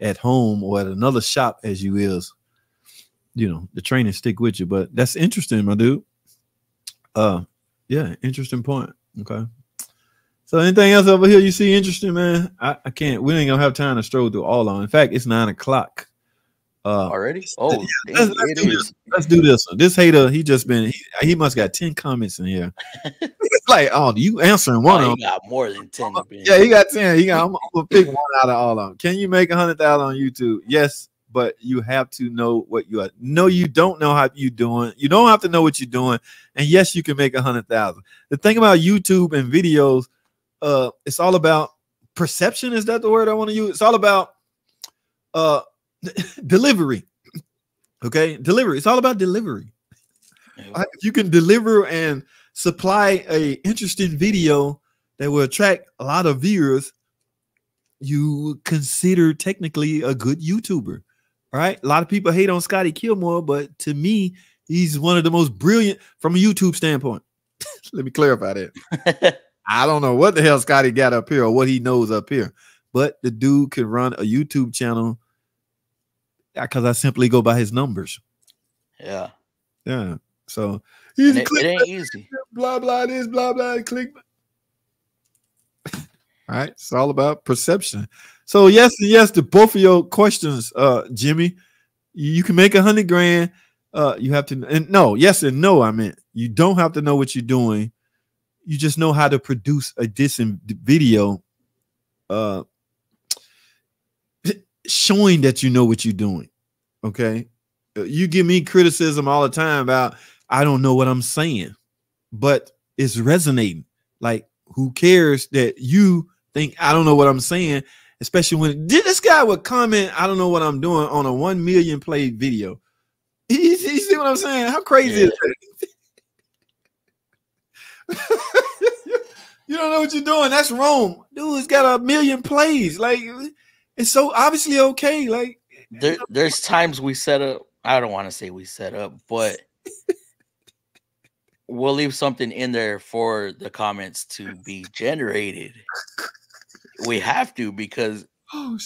at home or at another shop as you is. You know, the training stick with you. But that's interesting, my dude. Uh, yeah, interesting point. Okay. So anything else over here you see interesting, man? I, I can't. We ain't gonna have time to stroll through all of. In fact, it's nine o'clock. Uh, Already? Oh, yeah, let's, let's, do this. let's, do this. one. This hater, he just been. He, he must got ten comments in here. it's like, oh, you answering one oh, of them? Got more than ten. Yeah, he got ten. He got. I'm, I'm gonna pick one out of all of them. Can you make a hundred thousand on YouTube? Yes, but you have to know what you are. No, you don't know how you doing. You don't have to know what you're doing. And yes, you can make a hundred thousand. The thing about YouTube and videos uh it's all about perception is that the word i want to use it's all about uh delivery okay? Delivery it's all about delivery. If you can deliver and supply a interesting video that will attract a lot of viewers you consider technically a good youtuber right? A lot of people hate on scotty Kilmer but to me he's one of the most brilliant from a youtube standpoint. Let me clarify that. I don't know what the hell Scotty got up here or what he knows up here, but the dude can run a YouTube channel because I simply go by his numbers. Yeah. Yeah. So he's it, it, ain't easy. Blah blah this, blah blah click. all right. It's all about perception. So yes and yes to both of your questions, uh, Jimmy. You can make a hundred grand. Uh, you have to and no, yes and no. I meant you don't have to know what you're doing you just know how to produce a decent video uh showing that you know what you're doing. Okay. Uh, you give me criticism all the time about I don't know what I'm saying, but it's resonating. Like, who cares that you think I don't know what I'm saying? Especially when this guy would comment, I don't know what I'm doing on a 1 million play video. You, you see what I'm saying? How crazy yeah. is that? you don't know what you're doing. That's wrong. Dude's got a million plays. Like, it's so obviously okay. Like, there, there's times we set up. I don't want to say we set up, but we'll leave something in there for the comments to be generated. We have to because oh,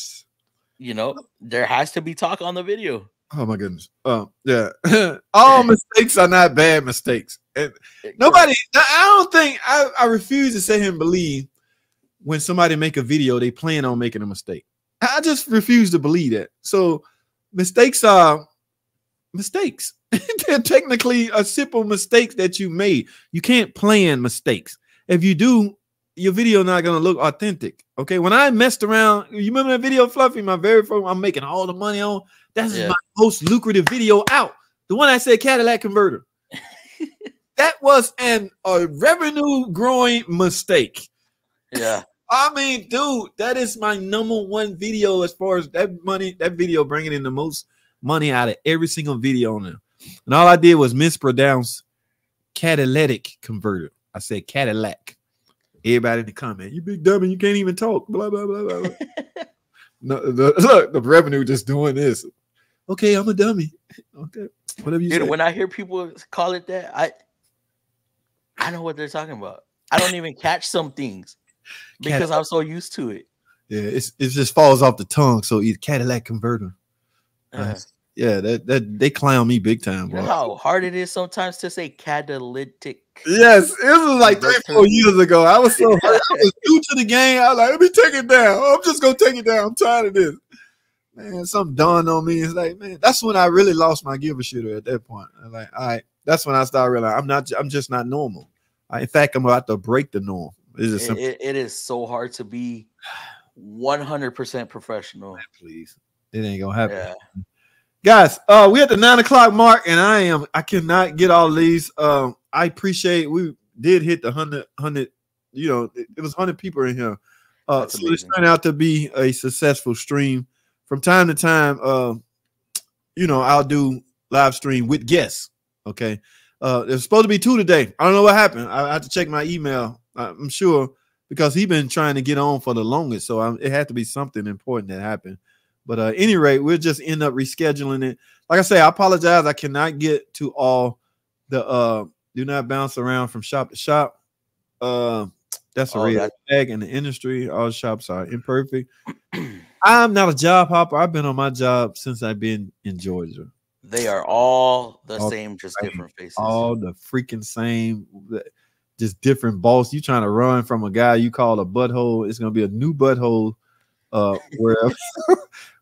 you know oh. there has to be talk on the video. Oh my goodness. Oh yeah. All mistakes are not bad mistakes. And eh, nobody. I don't think I, I refuse to say him believe when somebody make a video they plan on making a mistake. I just refuse to believe that. So mistakes are mistakes. They're technically a simple mistakes that you made. You can't plan mistakes. If you do, your video not gonna look authentic. Okay. When I messed around, you remember that video, Fluffy? My very first I'm making all the money on. That's yeah. my most lucrative video out. The one I said Cadillac converter. that was an a revenue growing mistake. Yeah. I mean, dude, that is my number one video as far as that money, that video bringing in the most money out of every single video on there. And all I did was mispronounce catalytic converter. I said Cadillac. Everybody in the comment, you big dummy, you can't even talk. Blah blah blah blah. no, the, look, the revenue just doing this. Okay, I'm a dummy. Okay, whatever you Dude, say. When I hear people call it that, I I know what they're talking about. I don't even catch some things because I'm so used to it. Yeah, it's it just falls off the tongue. So either Cadillac converter. Uh, yeah, that, that they clown me big time. You know how hard it is sometimes to say catalytic. Yes, it was like three, four years ago. I was so. I was new to the game. I was like, let me take it down. I'm just gonna take it down. I'm tired of this. Man, something dawned on me. It's like, man, that's when I really lost my give a shooter at that point. I'm like, all right, that's when I started realizing I'm not, I'm just not normal. I, in fact, I'm about to break the norm. It, it, it is so hard to be 100% professional. Please, it ain't gonna happen. Yeah. Guys, uh, we at the nine o'clock mark, and I am I cannot get all these. Um, I appreciate we did hit the hundred hundred. You know, it, it was hundred people in here. Uh, so this turned out to be a successful stream. From time to time, uh, you know, I'll do live stream with guests. Okay, uh, there's supposed to be two today. I don't know what happened. I, I have to check my email I'm sure because he's been trying to get on for the longest. So I'm, it had to be something important that happened. But uh, any rate, we'll just end up rescheduling it. Like I say, I apologize. I cannot get to all the uh do not bounce around from shop to shop. Uh that's a oh, real tag in the industry. All shops are imperfect. I'm not a job hopper. I've been on my job since I've been in Georgia. They are all the all same, just different faces. All the freaking same just different boss. You trying to run from a guy you call a butthole. It's gonna be a new butthole uh wherever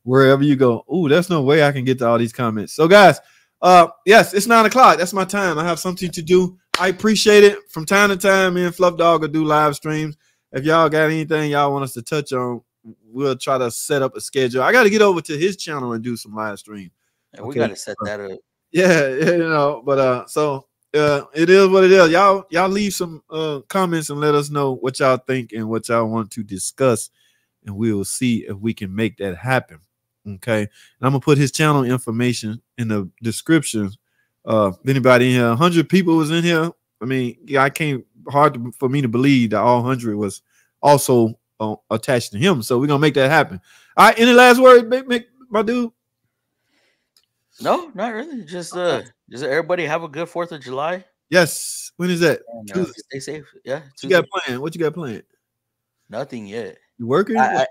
wherever you go. Oh, there's no way I can get to all these comments. So guys, uh yes, it's nine o'clock. That's my time. I have something to do. I appreciate it. From time to time, me and Fluff Dog will do live streams. If y'all got anything y'all want us to touch on, we'll try to set up a schedule. I got to get over to his channel and do some live stream. Yeah, we got to set that up. Yeah, you know, but uh, so uh, it is what it is. Y'all, y'all leave some uh comments and let us know what y'all think and what y'all want to discuss, and we will see if we can make that happen. Okay, and I'm gonna put his channel information in the description. Uh, if anybody in here, hundred people was in here. I mean, yeah, I can't hard to, for me to believe that all hundred was also uh, attached to him. So we're gonna make that happen. All right, any last word, my dude? No, not really. Just uh, does everybody have a good Fourth of July? Yes. When is that? And, uh, stay safe. Yeah. Tuesday. You got planned? What you got planned? Nothing yet. You working? I, I,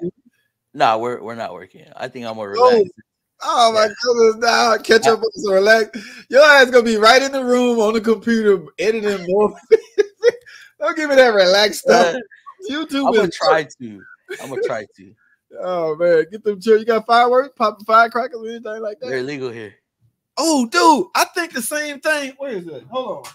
no, we're we're not working. I think I'm gonna relax. Oh. Oh my yeah. goodness! Now catch up on some relax. Your ass gonna be right in the room on the computer editing more. Don't give me that relaxed stuff. Uh, YouTube. I'm gonna try to. I'm gonna try to. Oh man, get them chill. You got fireworks, popping firecrackers, or anything like that? They're illegal here. Oh, dude, I think the same thing. Where is it? Hold on.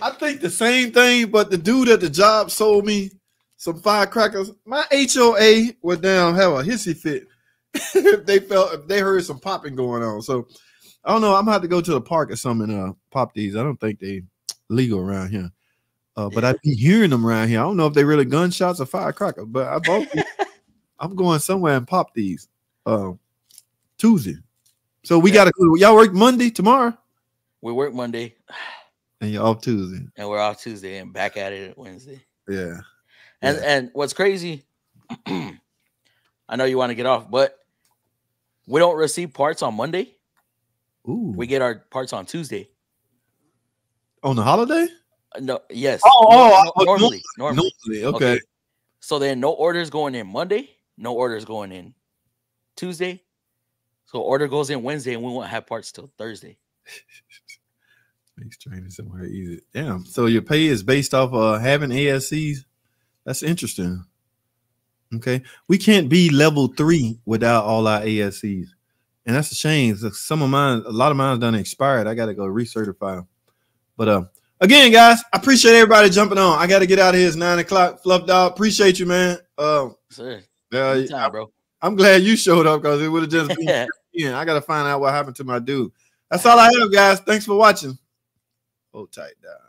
I think the same thing, but the dude at the job sold me some firecrackers. My HOA would down have a hissy fit if they felt if they heard some popping going on. So I don't know. I'm gonna have to go to the park or something and uh, pop these. I don't think they legal around here. Uh, but I be hearing them around here. I don't know if they really gunshots or firecrackers, but I both I'm going somewhere and pop these uh, Tuesday. So we yeah. gotta y'all work Monday tomorrow. We work Monday. And you're off Tuesday. And we're off Tuesday and back at it Wednesday. Yeah. And yeah. and what's crazy, I know you want to get off, but we don't receive parts on Monday. Ooh. We get our parts on Tuesday. On the holiday? Uh, no, yes. Oh, oh, no, normally, normally, normally. Okay. okay. So then no orders going in Monday, no orders going in Tuesday. So order goes in Wednesday and we won't have parts till Thursday. Makes training somewhere easy. Damn. So your pay is based off uh having ASEs. That's interesting. Okay. We can't be level three without all our ASEs. And that's a shame. Some of mine, a lot of mine done expired. I gotta go recertify. But uh again, guys, I appreciate everybody jumping on. I gotta get out of here. It's nine o'clock. Fluff dog. Appreciate you, man. Uh, Sir, uh, time, bro. I'm glad you showed up because it would have just been yeah. I gotta find out what happened to my dude. That's all I have, guys. Thanks for watching. Hold tight, dog.